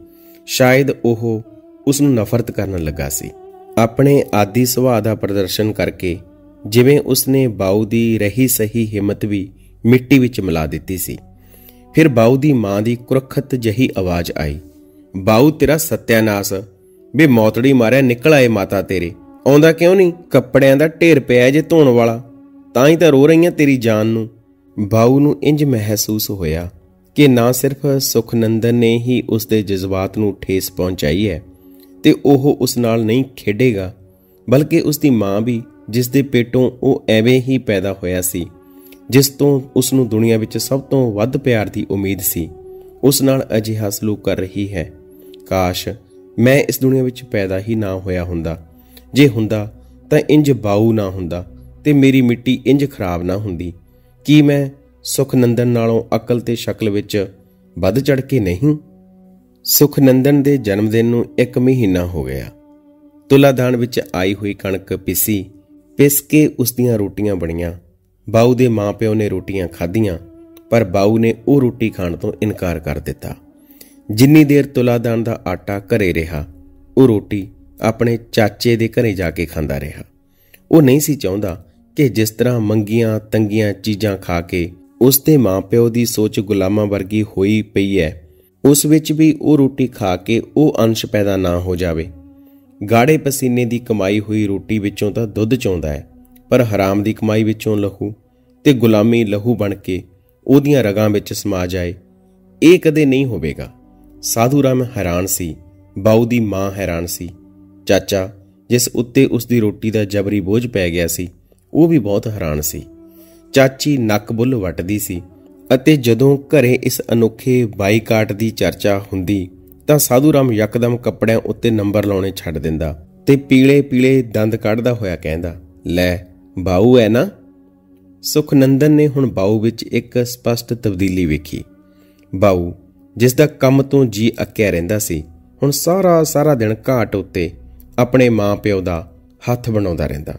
ਸ਼ਾਇਦ ਉਹ ਉਸ ਨੂੰ ਨਫ਼ਰਤ ਕਰਨ ਲੱਗਾ ਸੀ। ਆਪਣੇ ਆਦੀ ਸੁਭਾਅ ਦਾ ਪ੍ਰਦਰਸ਼ਨ ਕਰਕੇ ਜਿਵੇਂ ਉਸਨੇ ਬਾਊ ਦੀ ਰਹੀ ਸਹੀ ਹਿੰਮਤ ਵੀ ਮਿੱਟੀ ਵਿੱਚ ਮਿਲਾ ਦਿੱਤੀ ਸੀ। ਫਿਰ ਬਾਊ ਦੀ ਮਾਂ ਦੀ ਕੁਰਖਤ ਜਹੀ ਆਵਾਜ਼ ਆਈ, ਬਾਊ, ਤੇਰਾ ਸਤਿਆਨਾਸ਼ ਵੀ ਮੌਤੜੀ ਮਾਰਿਆ, ਨਿਕਲ ਆਏ ਮਾਤਾ ਤੇਰੇ। ਆਉਂਦਾ ਕਿਉਂ ਨਹੀਂ? ਕੱਪੜਿਆਂ ਦਾ ਢੇਰ ਪਿਆ ਜੇ ਧੋਣ ਵਾਲਾ। ਤਾਂ ਹੀ ਤਾਂ ਰੋ ਰਹੀਆਂ ਤੇਰੀ ਜਾਨ ਨੂੰ। ਬਾਊ ਨੂੰ ਇੰਜ ਮਹਿਸੂਸ ਹੋਇਆ ਕਿ ਨਾ ਸਿਰਫ ਸੁਖਨੰਦਨ ਨੇ ਹੀ ਉਸ ਦੇ ਜਜ਼ਬਾਤ ਨੂੰ ਠੇਸ ਪਹੁੰਚਾਈ ਹੈ ਤੇ ਉਹ ਉਸ ਨਾਲ ਨਹੀਂ ਖੇਡੇਗਾ, ਬਲਕਿ ਉਸ ਦੀ ਮਾਂ ਵੀ, ਜਿਸ ਦੇ ਪੇਟੋਂ ਉਹ ਐਵੇਂ ਹੀ ਪੈਦਾ ਹੋਇਆ ਸੀ, ਜਿਸ ਤੋਂ ਉਸ ਨੂੰ ਦੁਨੀਆ ਵਿੱਚ ਸਭ ਤੋਂ ਵੱਧ ਪਿਆਰ ਦੀ ਉਮੀਦ ਸੀ। ਉਸ ਨਾਲ ਅਜਿਹਾ ਸਲੂਕ ਕਰ ਰਹੀ ਹੈ। ਕਾਸ਼ ਮੈਂ ਇਸ ਦੁਨੀਆ ਵਿੱਚ ਪੈਦਾ ਹੀ ਨਾ ਹੋਇਆ ਹੁੰਦਾ। ਜੇ ਹੁੰਦਾ, ਤਾਂ ਇੰਜ ਬਾਊ ਨਾ ਹੁੰਦਾ ਤੇ ਮੇਰੀ ਮਿੱਟੀ ਇੰਜ ਖਰਾਬ ਨਾ ਹੁੰਦੀ। ਕੀ ਮੈਂ ਸੁਖਨੰਦਨ ਨਾਲੋਂ ਅਕਲ ਤੇ ਸ਼ਕਲ ਵਿੱਚ ਵੱਧ ਚੜ ਕੇ ਨਹੀਂ? ਸੁਖਨੰਦਨ ਦੇ ਜਨਮ ਦਿਨ ਨੂੰ 1 ਮਹੀਨਾ ਹੋ ਗਿਆ। ਤੁਲਾਦਾਨ ਵਿੱਚ ਆਈ ਹੋਈ ਕਣਕ ਪਿਸੀ, ਪਿਸ ਕੇ ਉਸ ਦੀਆਂ ਰੋਟੀਆਂ ਬਣੀਆਂ। ਬਾਊ ਦੇ ਮਾਪਿਓ ਨੇ ਰੋਟੀਆਂ ਖਾਧੀਆਂ, ਪਰ ਬਾਊ ਨੇ ਉਹ ਰੋਟੀ ਖਾਣ ਤੋਂ ਇਨਕਾਰ ਕਰ ਦਿੱਤਾ। ਜਿੰਨੀ ਦੇਰ ਤੁਲਾਦਾਨ ਦਾ ਆਟਾ ਘਰੇ ਰਿਹਾ, ਉਹ ਰੋਟੀ ਆਪਣੇ ਚਾਚੇ ਦੇ ਘਰੇ ਜਾ ਕੇ ਖਾਂਦਾ ਰਿਹਾ। ਉਹ ਨਹੀਂ ਸੀ ਚਾਹੁੰਦਾ ਕਿ ਜਿਸ ਤਰ੍ਹਾਂ ਮੰਗੀਆਂ ਤੰਗੀਆਂ ਚੀਜ਼ਾਂ ਖਾ ਕੇ ਉਸ ਦੇ ਮਾਪਿਓ ਦੀ ਸੋਚ ਗੁਲਾਮਾਂ ਵਰਗੀ ਹੋਈ ਪਈ ਹੈ ਉਸ ਵਿੱਚ ਵੀ ਉਹ ਰੋਟੀ ਖਾ ਕੇ ਉਹ ਅੰਸ਼ ਪੈਦਾ ਨਾ ਹੋ ਜਾਵੇ। ਗਾੜੇ ਪਸੀਨੇ ਦੀ ਕਮਾਈ ਹੋਈ ਰੋਟੀ ਵਿੱਚੋਂ ਤਾਂ ਦੁੱਧ ਚੋਂਦਾ ਹੈ ਪਰ ਹਰਾਮ ਦੀ ਕਮਾਈ ਵਿੱਚੋਂ ਲਹੂ ਤੇ ਗੁਲਾਮੀ ਲਹੂ ਬਣ ਕੇ ਉਹਦੀਆਂ ਰਗਾਂ ਵਿੱਚ ਸਮਾ ਜਾਏ, ਇਹ ਕਦੇ ਨਹੀਂ ਹੋਵੇਗਾ। ਸਾਧੂ ਰਾਮ ਹੈਰਾਨ ਸੀ ਬਾਉ ਦੀ ਮਾਂ ਹੈਰਾਨ ਸੀ। ਚਾਚਾ, ਜਿਸ ਉੱਤੇ ਉਸ ਦੀ ਰੋਟੀ ਦਾ ਜਬਰੀ ਬੋਝ ਪੈ ਗਿਆ ਸੀ, ਉਹ ਵੀ ਬਹੁਤ ਹੈਰਾਨ ਸੀ। ਚਾਚੀ ਨੱਕ ਬੁੱਲ ਵੱਟਦੀ ਸੀ ਅਤੇ ਜਦੋਂ ਘਰੇ ਇਸ ਅਨੋਖੇ ਬਾਈਕਾਟ ਦੀ ਚਰਚਾ ਹੁੰਦੀ, ਤਾਂ ਸਾਧੂ ਰਾਮ ਯਕਦਮ ਕੱਪੜਿਆਂ ਉੱਤੇ ਨੰਬਰ ਲਾਉਣੇ ਛੱਡ ਦਿੰਦਾ ਤੇ ਪੀਲੇ ਪੀਲੇ ਦੰਦ ਕੱਢਦਾ ਹੋਇਆ ਕਹਿੰਦਾ, ਲੈ, ਬਾਊ ਹੈ ਨਾ? ਸੁਖਨੰਦਨ ਨੇ ਹੁਣ ਬਾਊ ਵਿੱਚ ਇੱਕ ਸਪਸ਼ਟ ਤਬਦੀਲੀ ਵੇਖੀ। ਬਾਊ ਜਿਸ ਦਾ ਕੰਮ ਤੋਂ ਜੀ ਅੱਕਿਆ ਰਹਿੰਦਾ ਸੀ, ਹੁਣ ਸਾਰਾ ਸਾਰਾ ਦਿਨ ਘਾਟ ਉੱਤੇ ਆਪਣੇ ਮਾਂ ਪਿਓ ਦਾ ਹੱਥ ਬਣਾਉਂਦਾ ਰਹਿੰਦਾ।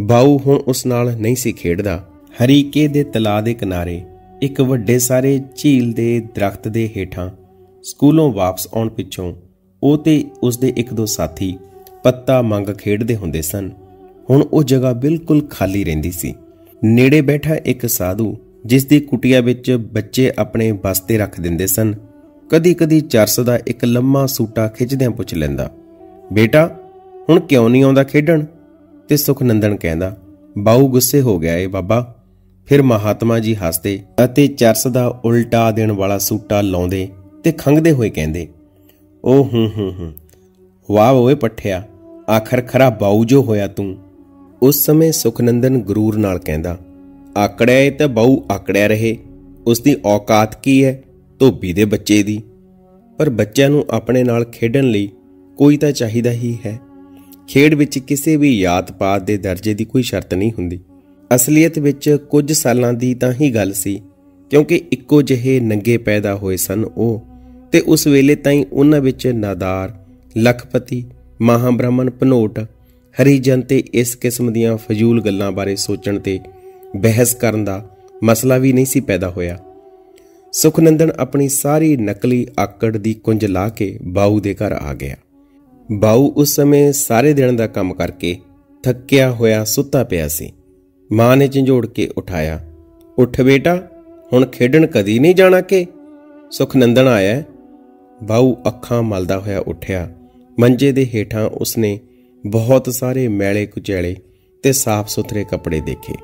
ਬਾਊ ਹੁਣ ਉਸ ਨਾਲ ਨਹੀਂ ਸੀ ਖੇਡਦਾ। ਹਰੀਕੇ ਦੇ ਤਲਾਅ ਦੇ ਕਿਨਾਰੇ ਇੱਕ ਵੱਡੇ ਸਾਰੇ ਝੀਲ ਦੇ ਦਰਖਤ ਦੇ ਹੇਠਾਂ ਸਕੂਲੋਂ ਵਾਪਸ ਆਉਣ ਪਿੱਛੋਂ ਉਹ ਤੇ ਉਸ ਦੇ ਇੱਕ ਦੋ ਸਾਥੀ ਪੱਤਾ ਮੰਗ ਖੇਡਦੇ ਹੁੰਦੇ ਸਨ। ਹੁਣ ਉਹ ਜਗ੍ਹਾ ਬਿਲਕੁਲ ਖਾਲੀ ਰਹਿੰਦੀ ਸੀ। ਨੇੜੇ ਬੈਠਾ ਇੱਕ ਸਾਧੂ ਜਿਸ ਦੀ ਕੁਟਿਆ ਵਿੱਚ ਬੱਚੇ ਆਪਣੇ ਬਸਤੇ ਰੱਖ ਦਿੰਦੇ ਸਨ। ਕਦੀ-ਕਦੀ ਚਰਸ ਦਾ ਇੱਕ ਲੰਮਾ ਸੂਟਾ ਖਿੱਚਦਿਆਂ ਪੁੱਛ ਲੈਂਦਾ, ਬੇਟਾ, ਹੁਣ ਕਿਉਂ ਨਹੀਂ ਆਉਂਦਾ ਖੇਡਣ? ਤੇ ਸੁਖਨੰਦਨ ਕਹਿੰਦਾ, ਬਾਊ ਗੁੱਸੇ ਹੋ ਗਿਆ ਏ ਬਾਬਾ। ਫਿਰ ਮਹਾਤਮਾ ਜੀ ਹੱਸਦੇ ਅਤੇ ਚਰਸ ਦਾ ਉਲਟਾ ਦੇਣ ਵਾਲਾ ਸੂਟਾ ਲਾਉਂਦੇ ਤੇ ਖੰਗਦੇ ਹੋਏ ਕਹਿੰਦੇ, ਓ ਹੂੰ ਹੂੰ ਹੂੰ, ਵਾਹ ਓਏ ਪੱਠਿਆ, ਆਖਰ ਖਰਾ ਬਾਊ ਜੋ ਹੋਇਆ ਤੂੰ? ਉਸ ਸਮੇਂ ਸੁਖਨੰਦਨ ਗਰੂਰ ਨਾਲ ਕਹਿੰਦਾ ਆਕੜਿਆ ਏ ਤਾਂ ਬਾਊ ਆਕੜਿਆ ਰਹੇ। ਉਸ ਦੀ ਔਕਾਤ ਕੀ ਹੈ? ਧੋਬੀ ਦੇ ਬੱਚੇ ਦੀ। ਪਰ ਬੱਚਿਆਂ ਨੂੰ ਆਪਣੇ ਨਾਲ ਖੇਡਣ ਲਈ ਕੋਈ ਤਾਂ ਚਾਹੀਦਾ ਹੀ ਹੈ। ਖੇਡ ਵਿੱਚ ਕਿਸੇ ਵੀ ਯਾਤ ਪਾਤ ਦੇ ਦਰਜੇ ਦੀ ਕੋਈ ਸ਼ਰਤ ਨਹੀਂ ਹੁੰਦੀ। ਅਸਲੀਅਤ ਵਿੱਚ ਕੁਝ ਸਾਲਾਂ ਦੀ ਤਾਂ ਹੀ ਗੱਲ ਸੀ, ਕਿਉਂਕਿ ਇੱਕੋ ਜਿਹੇ ਨੰਗੇ ਪੈਦਾ ਹੋਏ ਸਨ ਉਹ, ਤੇ ਉਸ ਵੇਲੇ ਤਾਈਂ ਉਹਨਾਂ ਵਿੱਚ ਨਾਦਾਰ, ਲਖਪਤੀ, ਮਹਾਬ੍ਰਹਮਣ, ਭਨੋਟ ਹਰੀਜਨ ਤੇ ਇਸ ਕਿਸਮ ਦੀਆਂ ਫਜ਼ੂਲ ਗੱਲਾਂ ਬਾਰੇ ਸੋਚਣ ਤੇ ਬਹਿਸ ਕਰਨ ਦਾ ਮਸਲਾ ਵੀ ਨਹੀਂ ਸੀ ਪੈਦਾ ਹੋਇਆ। ਸੁਖਨੰਦਨ ਆਪਣੀ ਸਾਰੀ ਨਕਲੀ ਆਕੜ ਦੀ ਕੁੰਜ ਲਾ ਕੇ ਬਾਊ ਦੇ ਘਰ ਆ ਗਿਆ। ਬਾਊ ਉਸ ਸਮੇਂ ਸਾਰੇ ਦਿਨ ਦਾ ਕੰਮ ਕਰਕੇ ਥੱਕਿਆ ਹੋਇਆ ਸੁੱਤਾ ਪਿਆ ਸੀ। ਮਾਂ ਨੇ ਝੰਜੋੜ ਕੇ ਉਠਾਇਆ। ਉੱਠ ਬੇਟਾ, ਹੁਣ ਖੇਡਣ ਕਦੀ ਨਹੀਂ ਜਾਣਾ ਕਿ? ਸੁਖਨੰਦਨ ਆਇਆ। ਬਾਊ ਅੱਖਾਂ ਮਲਦਾ ਹੋਇਆ ਉੱਠਿਆ। ਮੰਜੇ ਦੇ ਹੇਠਾਂ ਉਸਨੇ ਬਹੁਤ ਸਾਰੇ ਮੈਲੇ ਕੁਚੈਲੇ ਤੇ ਸਾਫ਼ ਸੁਥਰੇ ਕੱਪੜੇ ਦੇਖੇ।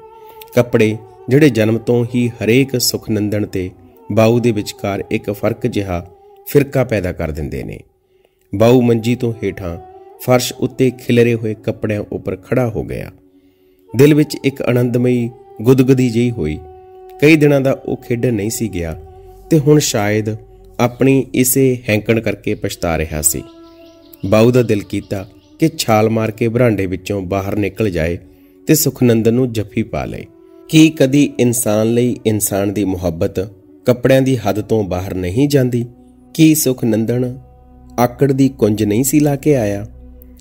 ਕੱਪੜੇ ਜਿਹੜੇ ਜਨਮ ਤੋਂ ਹੀ ਹਰੇਕ ਸੁਖਨੰਦਨ ਤੇ ਬਾਊ ਦੇ ਵਿਚਕਾਰ ਇੱਕ ਫ਼ਰਕ ਜਿਹਾ ਫਿਰਕਾ ਪੈਦਾ ਕਰ ਦਿੰਦੇ ਨੇ। ਬਾਊ ਮੰਜੀ ਤੋਂ ਹੇਠਾਂ ਫਰਸ਼ ਉੱਤੇ ਖਿਲਰੇ ਹੋਏ ਕੱਪੜਿਆਂ ਉੱਪਰ ਖੜਾ ਹੋ ਗਿਆ। ਦਿਲ ਵਿੱਚ ਇੱਕ ਆਨੰਦਮਈ ਗੁਦਗਦੀ ਜਿਹੀ ਹੋਈ। ਕਈ ਦਿਨਾਂ ਦਾ ਉਹ ਖੇਡਣ ਨਹੀਂ ਸੀ ਗਿਆ ਤੇ ਹੁਣ ਸ਼ਾਇਦ ਆਪਣੀ ਇਸੇ ਹੈਂਕਣ ਕਰਕੇ ਪਛਤਾ ਰਿਹਾ ਸੀ। ਬਾਊ ਦਾ ਦਿਲ ਕੀਤਾ ਕਿ ਛਾਲ ਮਾਰ ਕੇ ਬਰਾਂਡੇ ਵਿੱਚੋਂ ਬਾਹਰ ਨਿਕਲ ਜਾਏ ਤੇ ਸੁਖਨੰਦਨ ਨੂੰ ਜੱਫੀ ਪਾ ਲਏ। ਕੀ ਕਦੀ ਇਨਸਾਨ ਲਈ ਇਨਸਾਨ ਦੀ ਮੁਹੱਬਤ ਕੱਪੜਿਆਂ ਦੀ ਹੱਦ ਤੋਂ ਬਾਹਰ ਨਹੀਂ ਜਾਂਦੀ? ਕੀ ਸੁਖਨੰਦਨ ਆਕੜ ਦੀ ਕੁੰਜ ਨਹੀਂ ਸੀ ਲਾ ਕੇ ਆਇਆ?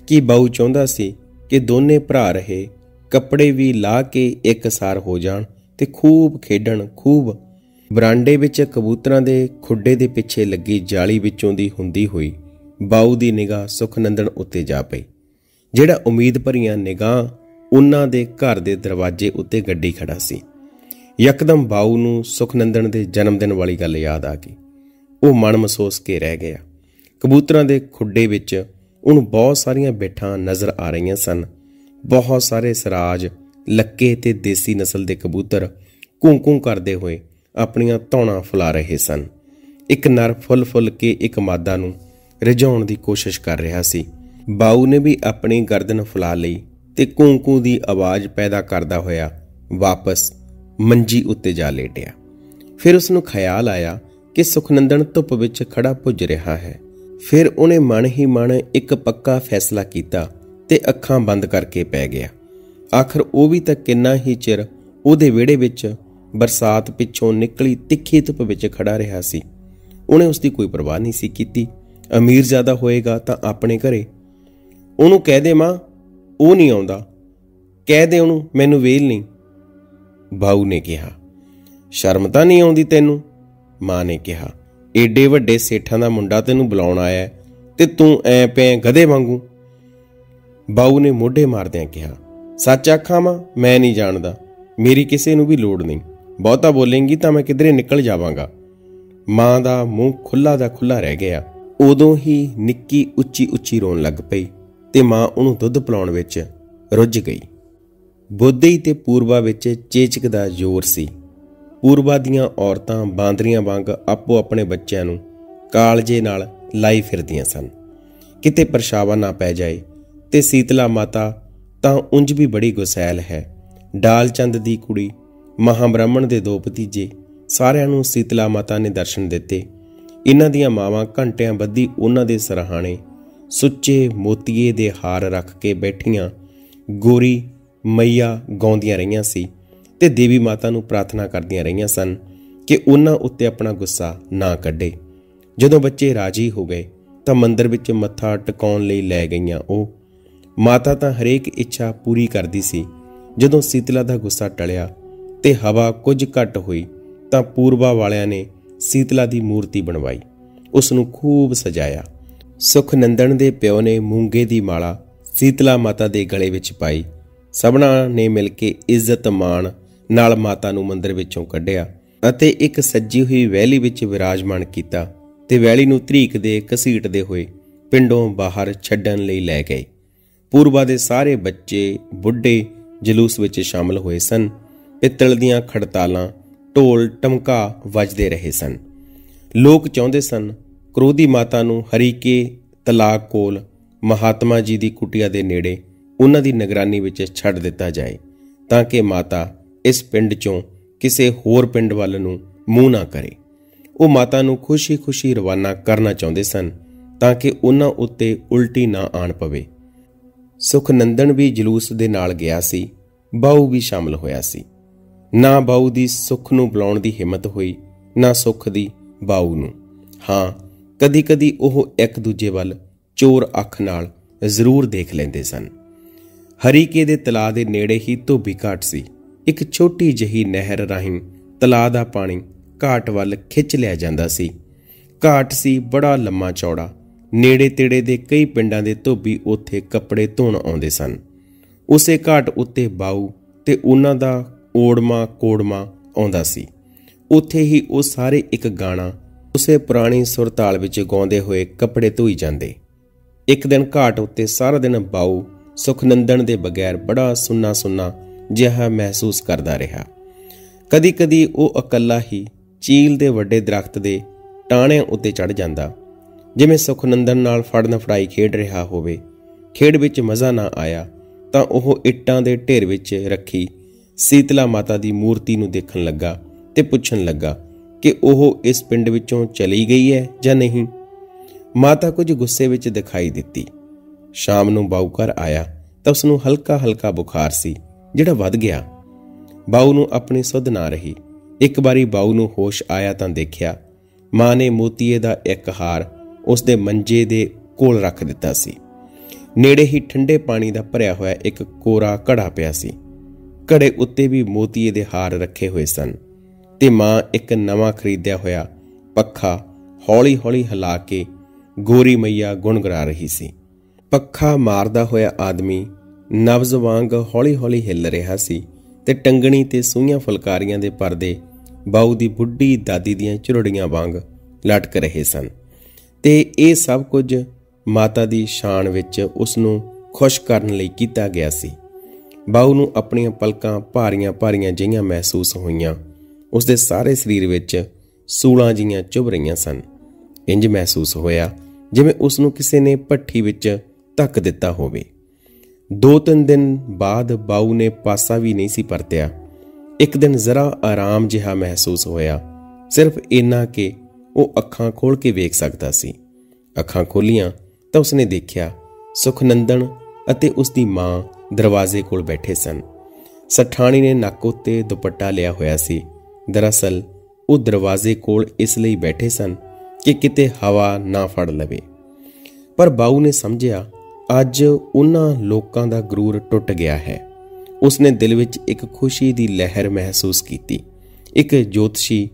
ਕੀ ਬਾਊ ਚਾਹੁੰਦਾ ਸੀ ਕਿ ਦੋਨੇ ਭਰਾ ਰਹੇ, ਕੱਪੜੇ ਵੀ ਲਾ ਕੇ ਇੱਕਸਾਰ ਹੋ ਜਾਣ ਤੇ ਖੂਬ ਖੇਡਣ, ਖੂਬ ਬਰਾਂਡੇ ਵਿੱਚ ਕਬੂਤਰਾਂ ਦੇ ਖੁੱਡੇ ਦੇ ਪਿੱਛੇ ਲੱਗੀ ਜਾਲੀ ਵਿੱਚੋਂ ਦੀ ਹੁੰਦੀ ਹੋਈ ਬਾਊ ਦੀ ਨਿਗਾਹ ਸੁਖਨੰਦਨ ਉੱਤੇ ਜਾ ਪਈ, ਜਿਹੜਾ ਉਮੀਦ ਭਰੀਆਂ ਨਿਗਾਹ ਉਹਨਾਂ ਦੇ ਘਰ ਦੇ ਦਰਵਾਜ਼ੇ ਉੱਤੇ ਗੱਡੀ ਖੜਾ ਸੀ। ਯਕਦਮ ਬਾਊ ਨੂੰ ਸੁਖਨੰਦਨ ਦੇ ਜਨਮ ਦਿਨ ਵਾਲੀ ਗੱਲ ਯਾਦ ਆ ਗਈ। ਉਹ ਮਨ ਮਹਿਸੂਸ ਕੇ ਰਹਿ ਗਿਆ। ਕਬੂਤਰਾਂ ਦੇ ਖੁੱਡੇ ਵਿੱਚ ਉਹਨੂੰ ਬਹੁਤ ਸਾਰੀਆਂ ਬੈਠਾਂ ਨਜ਼ਰ ਆ ਰਹੀਆਂ ਸਨ। ਬਹੁਤ ਸਾਰੇ ਸਰਾਜ, ਲੱਕੇ ਤੇ ਦੇਸੀ ਨਸਲ ਦੇ ਕਬੂਤਰ ਕੂੰ-ਕੂੰ ਕਰਦੇ ਹੋਏ ਆਪਣੀਆਂ ਧੌਣਾ ਫੁਲਾ ਰਹੇ ਸਨ। ਇੱਕ ਨਰ ਫੁੱਲ-ਫੁੱਲ ਕੇ ਇੱਕ ਮਾਦਾ ਨੂੰ ਰਿਝਾਉਣ ਦੀ ਕੋਸ਼ਿਸ਼ ਕਰ ਰਿਹਾ ਸੀ। ਬਾਊ ਨੇ ਵੀ ਆਪਣੀ ਗਰਦਨ ਫੁਲਾ ਲਈ। ਤੇ ਕੂੰ-ਕੂੰ ਦੀ ਆਵਾਜ਼ ਪੈਦਾ ਕਰਦਾ ਹੋਇਆ ਵਾਪਸ ਮੰਜੀ ਉੱਤੇ ਜਾ ਲੇਟਿਆ। ਫਿਰ ਉਸ ਨੂੰ ਖਿਆਲ ਆਇਆ ਕਿ ਸੁਖਨੰਦਨ ਧੁੱਪ ਵਿੱਚ ਖੜਾ ਭੁੱਜ ਰਿਹਾ ਹੈ। ਫਿਰ ਉਹਨੇ ਮਨ ਹੀ ਮਨ ਇੱਕ ਪੱਕਾ ਫੈਸਲਾ ਕੀਤਾ ਤੇ ਅੱਖਾਂ ਬੰਦ ਕਰਕੇ ਪੈ ਗਿਆ। ਆਖਰ ਉਹ ਵੀ ਤਾਂ ਕਿੰਨਾ ਹੀ ਚਿਰ ਉਹਦੇ ਵਿਹੜੇ ਵਿੱਚ ਬਰਸਾਤ ਪਿੱਛੋਂ ਨਿਕਲੀ ਤਿੱਖੀ ਧੁੱਪ ਵਿੱਚ ਖੜਾ ਰਿਹਾ ਸੀ। ਉਹਨੇ ਉਸ ਦੀ ਕੋਈ ਪਰਵਾਹ ਨਹੀਂ ਸੀ ਕੀਤੀ। ਅਮੀਰ ਜ਼ਿਆਦਾ ਹੋਏਗਾ ਤਾਂ ਆਪਣੇ ਘਰੇ। ਉਹਨੂੰ ਕਹਿ ਦੇ ਮਾਂ ਉਹ ਨਹੀਂ ਆਉਂਦਾ। ਕਹਿ ਦੇ ਉਹਨੂੰ, ਮੈਨੂੰ ਵੇਲ ਨਹੀਂ। ਬਾਊ ਨੇ ਕਿਹਾ। ਸ਼ਰਮ ਤਾਂ ਨਹੀਂ ਆਉਂਦੀ ਤੈਨੂੰ? ਮਾਂ ਨੇ ਕਿਹਾ। ਏਡੇ ਵੱਡੇ ਸੇਠਾਂ ਦਾ ਮੁੰਡਾ ਤੈਨੂੰ ਬੁਲਾਉਣ ਆਇਆ ਤੇ ਤੂੰ ਐ ਪੈ ਗਧੇ ਵਾਂਗੂ? ਬਾਊ ਨੇ ਮੋਢੇ ਮਾਰਦਿਆਂ ਕਿਹਾ। ਸੱਚ ਆਖਾਂ ਮਾਂ, ਮੈਂ ਨਹੀਂ ਜਾਣਦਾ। ਮੇਰੀ ਕਿਸੇ ਨੂੰ ਵੀ ਲੋੜ ਨਹੀਂ। ਬਹੁਤਾ ਬੋਲੇਂਗੀ ਤਾਂ ਮੈਂ ਕਿਧਰੇ ਨਿਕਲ ਜਾਵਾਂਗਾ। ਮਾਂ ਦਾ ਮੂੰਹ ਖੁੱਲਾ ਦਾ ਖੁੱਲਾ ਰਹਿ ਗਿਆ। ਉਦੋਂ ਹੀ ਨਿੱਕੀ ਉੱਚੀ ਉੱਚੀ ਰੋਣ ਲੱਗ ਪਈ। ਤੇ ਮਾਂ ਉਹਨੂੰ ਦੁੱਧ ਪਿਲਾਉਣ ਵਿੱਚ ਰੁੱਝ ਗਈ। ਬੋਧਈ ਤੇ ਪੂਰਬਾ ਵਿੱਚ ਚੇਚਕ ਦਾ ਜ਼ੋਰ ਸੀ। ਪੂਰਬਾ ਦੀਆਂ ਔਰਤਾਂ ਬਾਂਦਰੀਆਂ ਵਾਂਗ ਆਪੋ ਆਪਣੇ ਬੱਚਿਆਂ ਨੂੰ ਕਾਲਜੇ ਨਾਲ ਲਾਈ ਫਿਰਦੀਆਂ ਸਨ। ਕਿਤੇ ਪਰਛਾਵਾ ਨਾ ਪੈ ਜਾਏ ਤੇ ਸੀਤਲਾ ਮਾਤਾ ਤਾਂ ਉਂਝ ਵੀ ਬੜੀ ਗੁਸੈਲ ਹੈ। ਡਾਲ ਚੰਦ ਦੀ ਕੁੜੀ, ਮਹਾਬ੍ਰਾਹਮਣ ਦੇ ਦੋ ਭਤੀਜੇ, ਸਾਰਿਆਂ ਨੂੰ ਸੀਤਲਾ ਮਾਤਾ ਨੇ ਦਰਸ਼ਨ ਦਿੱਤੇ। ਇਹਨਾਂ ਦੀਆਂ ਮਾਵਾਂ ਘੰਟਿਆਂ ਬੱਧੀ ਉਹਨਾਂ ਦੇ ਸਰਹਾਣੇ ਸੁੱਚੇ ਮੋਤੀਏ ਦੇ ਹਾਰ ਰੱਖ ਕੇ ਬੈਠੀਆਂ ਗੋਰੀ ਮਈਆ ਗਾਉਂਦੀਆਂ ਰਹੀਆਂ ਸੀ ਤੇ ਦੇਵੀ ਮਾਤਾ ਨੂੰ ਪ੍ਰਾਰਥਨਾ ਕਰਦੀਆਂ ਰਹੀਆਂ ਸਨ ਕਿ ਉਹਨਾਂ ਉੱਤੇ ਆਪਣਾ ਗੁੱਸਾ ਨਾ ਕੱਢੇ। ਜਦੋਂ ਬੱਚੇ ਰਾਜੀ ਹੋ ਗਏ ਤਾਂ ਮੰਦਰ ਵਿੱਚ ਮੱਥਾ ਟਿਕਾਉਣ ਲਈ ਲੈ ਗਈਆਂ ਉਹ। ਮਾਤਾ ਤਾਂ ਹਰੇਕ ਇੱਛਾ ਪੂਰੀ ਕਰਦੀ ਸੀ। ਜਦੋਂ ਸੀਤਲਾ ਦਾ ਗੁੱਸਾ ਟਲਿਆ ਤੇ ਹਵਾ ਕੁਝ ਘਟ ਹੋਈ ਤਾਂ ਪੂਰਬਾ ਵਾਲਿਆਂ ਨੇ ਸੀਤਲਾ ਦੀ ਮੂਰਤੀ ਬਣਵਾਈ। ਉਸ ਨੂੰ ਖੂਬ ਸਜਾਇਆ। ਸੁਖਨੰਦਨ ਦੇ ਪਿਓ ਨੇ ਮੂੰਗੇ ਦੀ ਮਾਲਾ ਸੀਤਲਾ ਮਾਤਾ ਦੇ ਗਲੇ ਵਿੱਚ ਪਾਈ। ਸਭਨਾ ਨੇ ਮਿਲ ਕੇ ਇੱਜ਼ਤ ਮਾਣ ਨਾਲ ਮਾਤਾ ਨੂੰ ਮੰਦਰ ਵਿੱਚੋਂ ਕੱਢਿਆ ਅਤੇ ਇੱਕ ਸੱਜੀ ਹੋਈ ਵੈਲੀ ਵਿੱਚ ਵਿਰਾਜਮਾਨ ਕੀਤਾ ਤੇ ਵੈਲੀ ਨੂੰ ਤਰੀਕ ਦੇ ਘਸੀਟਦੇ ਹੋਏ ਪਿੰਡੋਂ ਬਾਹਰ ਛੱਡਣ ਲਈ ਲੈ ਗਏ। ਪੂਰਬਾ ਦੇ ਸਾਰੇ ਬੱਚੇ, ਬੁੱਢੇ ਜਲੂਸ ਵਿੱਚ ਸ਼ਾਮਲ ਹੋਏ ਸਨ। ਪਿੱਤਲ ਦੀਆਂ ਖੜਤਾਲਾਂ ਢੋਲ ਟਮਕਾ ਵੱਜਦੇ ਰਹੇ ਸਨ। ਲੋਕ ਚਾਹੁੰਦੇ ਸਨ ਕ੍ਰੋਧੀ ਮਾਤਾ ਨੂੰ ਹਰੀਕੇ ਤਲਾਕ ਕੋਲ ਮਹਾਤਮਾ ਜੀ ਦੀ ਕੁਟਿਆ ਦੇ ਨੇੜੇ ਉਹਨਾਂ ਦੀ ਨਿਗਰਾਨੀ ਵਿੱਚ ਛੱਡ ਦਿੱਤਾ ਜਾਏ ਤਾਂ ਕਿ ਮਾਤਾ ਇਸ ਪਿੰਡ ਚੋਂ ਕਿਸੇ ਹੋਰ ਪਿੰਡ ਵੱਲ ਨੂੰ ਮੂੰਹ ਨਾ ਕਰੇ। ਉਹ ਮਾਤਾ ਨੂੰ ਖੁਸ਼ੀ-ਖੁਸ਼ੀ ਰਵਾਨਾ ਕਰਨਾ ਚਾਹੁੰਦੇ ਸਨ ਤਾਂ ਕਿ ਉਹਨਾਂ ਉੱਤੇ ਉਲਟੀ ਨਾ ਆਣ ਪਵੇ। ਸੁਖਨੰਦਨ ਵੀ ਜਲੂਸ ਦੇ ਨਾਲ ਗਿਆ ਸੀ ਬਾਉ ਵੀ ਸ਼ਾਮਲ ਹੋਇਆ ਸੀ। ਨਾ ਬਾਉ ਦੀ ਸੁਖ ਨੂੰ ਬੁਲਾਉਣ ਦੀ ਹਿੰਮਤ ਹੋਈ, ਨਾ ਸੁਖ ਦੀ ਬਾਉ ਨੂੰ। ਹਾਂ ਕਦੀ-ਕਦੀ ਉਹ ਇੱਕ ਦੂਜੇ ਵੱਲ ਚੋਰ ਅੱਖ ਨਾਲ ਜ਼ਰੂਰ ਦੇਖ ਲੈਂਦੇ ਸਨ। ਹਰੀਕੇ ਦੇ ਤਲਾਅ ਦੇ ਨੇੜੇ ਹੀ ਧੋਬੀ ਘਾਟ ਸੀ। ਇੱਕ ਛੋਟੀ ਜਹੀ ਨਹਿਰ ਰਾਹੀਂ ਤਲਾਅ ਦਾ ਪਾਣੀ ਘਾਟ ਵੱਲ ਖਿੱਚ ਲਿਆ ਜਾਂਦਾ ਸੀ। ਘਾਟ ਸੀ ਬੜਾ ਲੰਮਾ ਚੌੜਾ। ਨੇੜੇ ਤੇੜੇ ਦੇ ਕਈ ਪਿੰਡਾਂ ਦੇ ਧੋਬੀ ਉੱਥੇ ਕੱਪੜੇ ਧੋਣ ਆਉਂਦੇ ਸਨ। ਉਸੇ ਘਾਟ ਉੱਤੇ ਬਾਉ ਤੇ ਉਹਨਾਂ ਦਾ ਓੜਮਾ ਕੋੜਮਾ ਆਉਂਦਾ ਸੀ। ਉੱਥੇ ਹੀ ਉਹ ਸਾਰੇ ਇੱਕ ਗਾਣਾ ਉਸੇ ਪੁਰਾਣੀ ਸੁਰ ਤਾਲ ਵਿੱਚ ਗਾਉਂਦੇ ਹੋਏ ਕੱਪੜੇ ਧੋਈ ਜਾਂਦੇ। ਇੱਕ ਦਿਨ ਘਾਟ ਉੱਤੇ ਸਾਰਾ ਦਿਨ ਬਾਉ ਸੁਖਨੰਦਨ ਦੇ ਬਗੈਰ ਬੜਾ ਸੁੰਨਾ ਸੁੰਨਾ ਜਿਹਾ ਮਹਿਸੂਸ ਕਰਦਾ ਰਿਹਾ। ਕਦੀ-ਕਦੀ ਉਹ ਇਕੱਲਾ ਹੀ ਚੀਲ ਦੇ ਵੱਡੇ ਦਰਖਤ ਦੇ ਟਾਣਿਆਂ ਉੱਤੇ ਚੜ ਜਾਂਦਾ। ਜਿਵੇਂ ਸੁਖਨੰਦਨ ਨਾਲ ਫੜਨ ਫੜਾਈ ਖੇਡ ਰਿਹਾ ਹੋਵੇ। ਖੇਡ ਵਿੱਚ ਮਜ਼ਾ ਨਾ ਆਇਆ ਤਾਂ ਉਹ ਇੱਟਾਂ ਦੇ ਢੇਰ ਵਿੱਚ ਰੱਖੀ ਸੀਤਲਾ ਮਾਤਾ ਦੀ ਮੂਰਤੀ ਨੂੰ ਦੇਖਣ ਲੱਗਾ ਤੇ ਪੁੱਛਣ ਲੱਗਾ ਕਿ ਉਹ ਇਸ ਪਿੰਡ ਵਿੱਚੋਂ ਚਲੀ ਗਈ ਹੈ ਜਾਂ ਨਹੀਂ? ਮਾਤਾ ਕੁਝ ਗੁੱਸੇ ਵਿੱਚ ਦਿਖਾਈ ਦਿੱਤੀ। ਸ਼ਾਮ ਨੂੰ ਬਾਉ ਘਰ ਆਇਆ ਤਾਂ ਉਸ ਨੂੰ ਹਲਕਾ ਹਲਕਾ ਬੁਖਾਰ ਸੀ, ਜਿਹੜਾ ਵੱਧ ਗਿਆ। ਬਾਉ ਨੂੰ ਆਪਣੀ ਸੁੱਧ ਨਾ ਰਹੀ। ਇੱਕ ਵਾਰੀ ਬਾਉ ਨੂੰ ਹੋਸ਼ ਆਇਆ ਤਾਂ ਦੇਖਿਆ, ਮਾਂ ਨੇ ਮੋਤੀਏ ਦਾ ਇੱਕ ਹਾਰ ਉਸ ਦੇ ਮੰਜੇ ਦੇ ਕੋਲ ਰੱਖ ਦਿੱਤਾ ਸੀ। ਨੇੜੇ ਹੀ ਠੰਡੇ ਪਾਣੀ ਦਾ ਭਰਿਆ ਹੋਇਆ ਇੱਕ ਕੋਰਾ ਘੜਾ ਪਿਆ ਸੀ। ਘੜੇ ਉੱਤੇ ਵੀ ਮੋਤੀਏ ਦੇ ਹਾਰ ਰੱਖੇ ਹੋਏ ਸਨ। ਤੇ ਮਾਂ ਇੱਕ ਨਵਾਂ ਖਰੀਦਿਆ ਹੋਇਆ ਪੱਖਾ ਹੌਲੀ-ਹੌਲੀ ਹਿਲਾ ਕੇ ਗੋਰੀ ਮਈਆ ਗੁੰਗਰਾ ਰਹੀ ਸੀ। ਪੱਖਾ ਮਾਰਦਾ ਹੋਇਆ ਆਦਮੀ ਨਵਜ਼ ਵਾਂਗ ਹੌਲੀ-ਹੌਲੀ ਹਿੱਲ ਰਿਹਾ ਸੀ ਤੇ ਟੰਗਣੀ ਤੇ ਸੂਈਆਂ ਫੁਲਕਾਰੀਆਂ ਦੇ ਪਰਦੇ ਬਾਉ ਦੀ ਬੁੱਢੀ ਦਾਦੀ ਦੀਆਂ ਝੁਰੜੀਆਂ ਵਾਂਗ ਲਟਕ ਰਹੇ ਸਨ। ਤੇ ਇਹ ਸਭ ਕੁਝ ਮਾਤਾ ਦੀ ਸ਼ਾਨ ਵਿੱਚ ਉਸ ਨੂੰ ਖੁਸ਼ ਕਰਨ ਲਈ ਕੀਤਾ ਗਿਆ ਸੀ। ਬਾਉ ਨੂੰ ਆਪਣੀਆਂ ਪਲਕਾਂ ਭਾਰੀਆਂ-ਭਾਰੀਆਂ ਜਿਹੀਆਂ ਮਹਿਸੂਸ ਹੋਈਆਂ। ਉਸ ਦੇ ਸਾਰੇ ਸਰੀਰ ਵਿੱਚ ਸੂਲਾਂ ਜੀਆਂ ਚੁਭ ਰਹੀਆਂ ਸਨ। ਇੰਜ ਮਹਿਸੂਸ ਹੋਇਆ ਜਿਵੇਂ ਉਸ ਨੂੰ ਕਿਸੇ ਨੇ ਪੱਠੀ ਵਿੱਚ ਧੱਕ ਦਿੱਤਾ ਹੋਵੇ। ਦੋ ਤਿੰਨ ਦਿਨ ਬਾਅਦ ਬਾਉ ਨੇ ਪਾਸਾ ਵੀ ਨਹੀਂ ਸੀ ਪਰਤਿਆ। ਇੱਕ ਦਿਨ ਜ਼ਰਾ ਆਰਾਮ ਜਿਹਾ ਮਹਿਸੂਸ ਹੋਇਆ। ਸਿਰਫ ਇੰਨਾ ਕਿ ਉਹ ਅੱਖਾਂ ਖੋਲ ਕੇ ਵੇਖ ਸਕਦਾ ਸੀ। ਅੱਖਾਂ ਖੋਲੀਆਂ ਤਾਂ ਉਸਨੇ ਦੇਖਿਆ ਸੁਖਨੰਦਨ ਅਤੇ ਉਸ ਦੀ ਮਾਂ ਦਰਵਾਜ਼ੇ ਕੋਲ ਬੈਠੇ ਸਨ। ਸਠਾਣੀ ਨੇ ਨੱਕ ਉੱਤੇ ਦੁਪੱਟਾ ਲਿਆ ਹੋਇਆ ਸੀ। ਦਰਅਸਲ, ਉਹ ਦਰਵਾਜ਼ੇ ਕੋਲ ਇਸ ਲਈ ਬੈਠੇ ਸਨ ਕਿ ਕਿਤੇ ਹਵਾ ਨਾ ਫੜ ਲਵੇ। ਪਰ ਬਾਊ ਨੇ ਸਮਝਿਆ, ਅੱਜ ਉਹਨਾਂ ਲੋਕਾਂ ਦਾ ਗਰੂਰ ਟੁੱਟ ਗਿਆ ਹੈ। ਉਸਨੇ ਦਿਲ ਵਿੱਚ ਇੱਕ ਖੁਸ਼ੀ ਦੀ ਲਹਿਰ ਮਹਿਸੂਸ ਕੀਤੀ। ਇੱਕ ਜੋਤਸ਼ੀ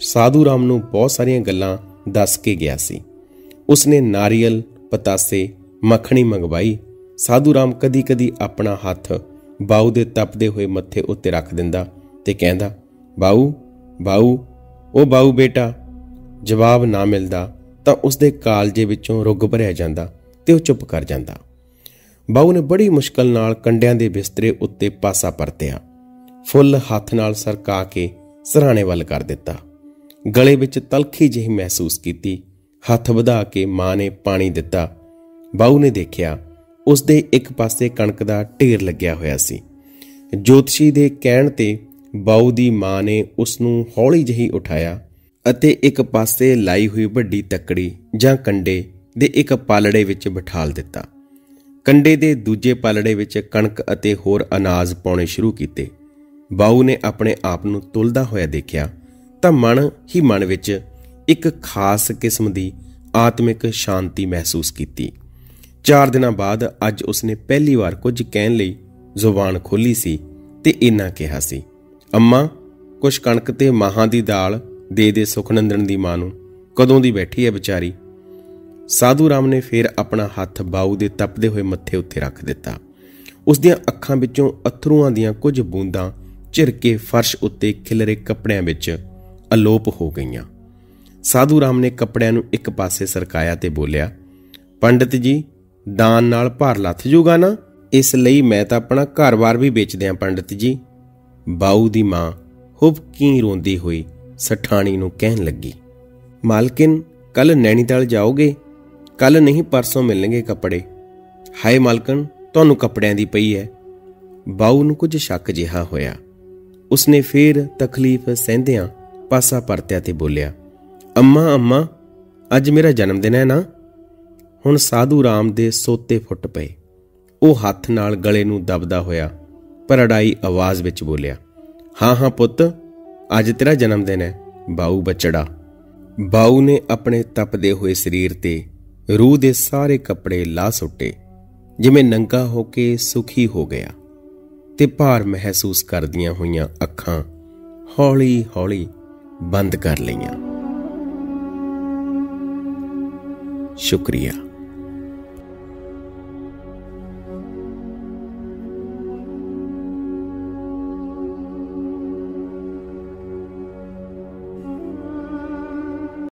ਸਾਧੂ ਰਾਮ ਨੂੰ ਬਹੁਤ ਸਾਰੀਆਂ ਗੱਲਾਂ ਦੱਸ ਕੇ ਗਿਆ ਸੀ। ਉਸਨੇ ਨਾਰੀਅਲ, ਪਤਾਸੇ, ਮੱਖਣੀ ਮੰਗਵਾਈ। ਸਾਧੂ ਰਾਮ ਕਦੀ-ਕਦੀ ਆਪਣਾ ਹੱਥ ਬਾਉ ਦੇ ਤਪਦੇ ਹੋਏ ਮੱਥੇ ਉੱਤੇ ਰੱਖ ਦਿੰਦਾ ਤੇ ਕਹਿੰਦਾ ਬਾਊ ਬਾਊ, ਉਹ ਬਾਊ ਬੇਟਾ, ਜਵਾਬ ਨਾ ਮਿਲਦਾ ਤਾਂ ਉਸਦੇ ਕਾਲਜੇ ਵਿੱਚੋਂ ਰੁੱਗ ਭਰਿਆ ਜਾਂਦਾ ਤੇ ਉਹ ਚੁੱਪ ਕਰ ਜਾਂਦਾ। ਬਾਊ ਨੇ ਬੜੀ ਮੁਸ਼ਕਲ ਨਾਲ ਕੰਡਿਆਂ ਦੇ ਬਿਸਤਰੇ ਉੱਤੇ ਪਾਸਾ ਪਰਤਿਆ। ਫੁੱਲ ਹੱਥ ਨਾਲ ਸਰਕਾ ਕੇ ਸਰਾਣੇ ਵੱਲ ਕਰ ਦਿੱਤਾ। ਗਲੇ ਵਿੱਚ ਤਲਖੀ ਜਿਹੀ ਮਹਿਸੂਸ ਕੀਤੀ। ਹੱਥ ਵਧਾ ਕੇ ਮਾਂ ਨੇ ਪਾਣੀ ਦਿੱਤਾ। ਬਾਊ ਨੇ ਦੇਖਿਆ ਉਸ ਦੇ ਇੱਕ ਪਾਸੇ ਕਣਕ ਦਾ ਢੇਰ ਲੱਗਿਆ ਹੋਇਆ ਸੀ। ਜੋਤਸ਼ੀ ਦੇ ਕਹਿਣ ਤੇ ਬਾਉ ਦੀ ਮਾਂ ਨੇ ਉਸ ਨੂੰ ਹੌਲੀ ਜਹੀ ਉਠਾਇਆ ਅਤੇ ਇੱਕ ਪਾਸੇ ਲਾਈ ਹੋਈ ਵੱਡੀ ਤੱਕੜੀ ਜਾਂ ਕੰਡੇ ਦੇ ਇੱਕ ਪਾਲੜੇ ਵਿੱਚ ਬਿਠਾਲ ਦਿੱਤਾ। ਕੰਡੇ ਦੇ ਦੂਜੇ ਪਾਲੜੇ ਵਿੱਚ ਕਣਕ ਅਤੇ ਹੋਰ ਅਨਾਜ ਪਾਉਣੇ ਸ਼ੁਰੂ ਕੀਤੇ। ਬਾਉ ਨੇ ਆਪਣੇ ਆਪ ਨੂੰ ਤੁਲਦਾ ਹੋਇਆ ਦੇਖਿਆ ਤਾਂ ਮਨ ਹੀ ਮਨ ਵਿੱਚ ਇੱਕ ਖਾਸ ਕਿਸਮ ਦੀ ਆਤਮਿਕ ਸ਼ਾਂਤੀ ਮਹਿਸੂਸ ਕੀਤੀ। ਚਾਰ ਦਿਨਾਂ ਬਾਅਦ ਅੱਜ ਉਸਨੇ ਪਹਿਲੀ ਵਾਰ ਕੁਝ ਕਹਿਣ ਲਈ ਜ਼ੁਬਾਨ ਖੋਲੀ ਸੀ ਤੇ ਇਨਾ ਕਿਹਾ ਸੀ ਅੰਮਾ, ਕੁਛ ਕਣਕ ਤੇ ਮਾਹਾਂ ਦੀ ਦਾਲ ਦੇ ਦੇ ਸੁਖਨੰਦਨ ਦੀ ਮਾਂ ਨੂੰ। ਕਦੋਂ ਦੀ ਬੈਠੀ ਹੈ ਵਿਚਾਰੀ? ਸਾਧੂ ਰਾਮ ਨੇ ਫੇਰ ਆਪਣਾ ਹੱਥ ਬਾਉ ਦੇ ਤਪਦੇ ਹੋਏ ਮੱਥੇ ਉੱਤੇ ਰੱਖ ਦਿੱਤਾ। ਉਸ ਦੀਆਂ ਅੱਖਾਂ ਵਿੱਚੋਂ ਅਥਰੂਆਂ ਦੀਆਂ ਕੁਝ ਬੂੰਦਾਂ ਝਿਰਕੇ ਫਰਸ਼ ਉੱਤੇ ਖਿਲਰੇ ਕੱਪੜਿਆਂ ਵਿੱਚ ਅਲੋਪ ਹੋ ਗਈਆਂ। ਸਾਧੂ ਰਾਮ ਨੇ ਕੱਪੜਿਆਂ ਨੂੰ ਇੱਕ ਪਾਸੇ ਸਰਕਾਇਆ ਤੇ ਬੋਲਿਆ, ਪੰਡਿਤ ਜੀ, ਦਾਨ ਨਾਲ ਭਾਰ ਲੱਥ ਜੂਗਾ ਨਾ? ਇਸ ਲਈ ਮੈਂ ਤਾਂ ਆਪਣਾ ਘਰ-ਬਾਰ ਵੀ ਵੇਚ ਦਿਆਂ ਪੰਡਿਤ ਜੀ। ਬਾਊ ਦੀ ਮਾਂ ਹੁਬਕੀ ਰੋਂਦੀ ਹੋਈ ਸਠਾਣੀ ਨੂੰ ਕਹਿਣ ਲੱਗੀ, ਮਾਲਕਿਨ ਕੱਲ ਨੈਣੀਤਾਲ ਜਾਓਗੇ? ਕੱਲ ਨਹੀਂ ਪਰਸੋਂ ਮਿਲਣਗੇ ਕੱਪੜੇ। ਹਾਏ ਮਾਲਕਨ, ਤੁਹਾਨੂੰ ਕੱਪੜਿਆਂ ਦੀ ਪਈ ਹੈ ਬਾਊ ਨੂੰ ਕੁਝ ਸ਼ੱਕ ਜਿਹਾ ਹੋਇਆ। ਉਸਨੇ ਫੇਰ ਤਕਲੀਫ ਸਹਿੰਦਿਆਂ ਪਾਸਾ ਪਰਤਿਆ ਤੇ ਬੋਲਿਆ, ਅੰਮਾ ਅੰਮਾ, ਅੱਜ ਮੇਰਾ ਜਨਮ ਦਿਨ ਹੈ ਨਾ? ਹੁਣ ਸਾਧੂ ਰਾਮ ਦੇ ਸੋਤੇ ਫੁੱਟ ਪਏ। ਉਹ ਹੱਥ ਨਾਲ ਗਲੇ ਨੂੰ ਦਬਦਾ ਹੋਇਆ ਪਰ ਅੜਾਈ ਆਵਾਜ਼ ਵਿੱਚ ਬੋਲਿਆ, ਹਾਂ ਹਾਂ ਪੁੱਤ, ਅੱਜ ਤੇਰਾ ਜਨਮ ਦਿਨ ਹੈ, ਬਾਊ ਬਚੜਾ। ਬਾਊ ਨੇ ਆਪਣੇ ਤਪਦੇ ਹੋਏ ਸਰੀਰ ਤੇ ਰੂਹ ਦੇ ਸਾਰੇ ਕੱਪੜੇ ਲਾ ਸੁੱਟੇ, ਜਿਵੇਂ ਨੰਗਾ ਹੋ ਕੇ ਸੁਖੀ ਹੋ ਗਿਆ ਤੇ ਭਾਰ ਮਹਿਸੂਸ ਕਰਦੀਆਂ ਹੋਈਆਂ ਅੱਖਾਂ ਹੌਲੀ-ਹੌਲੀ ਬੰਦ ਕਰ ਲਈਆਂ। ਸ਼ੁਕਰੀਆ।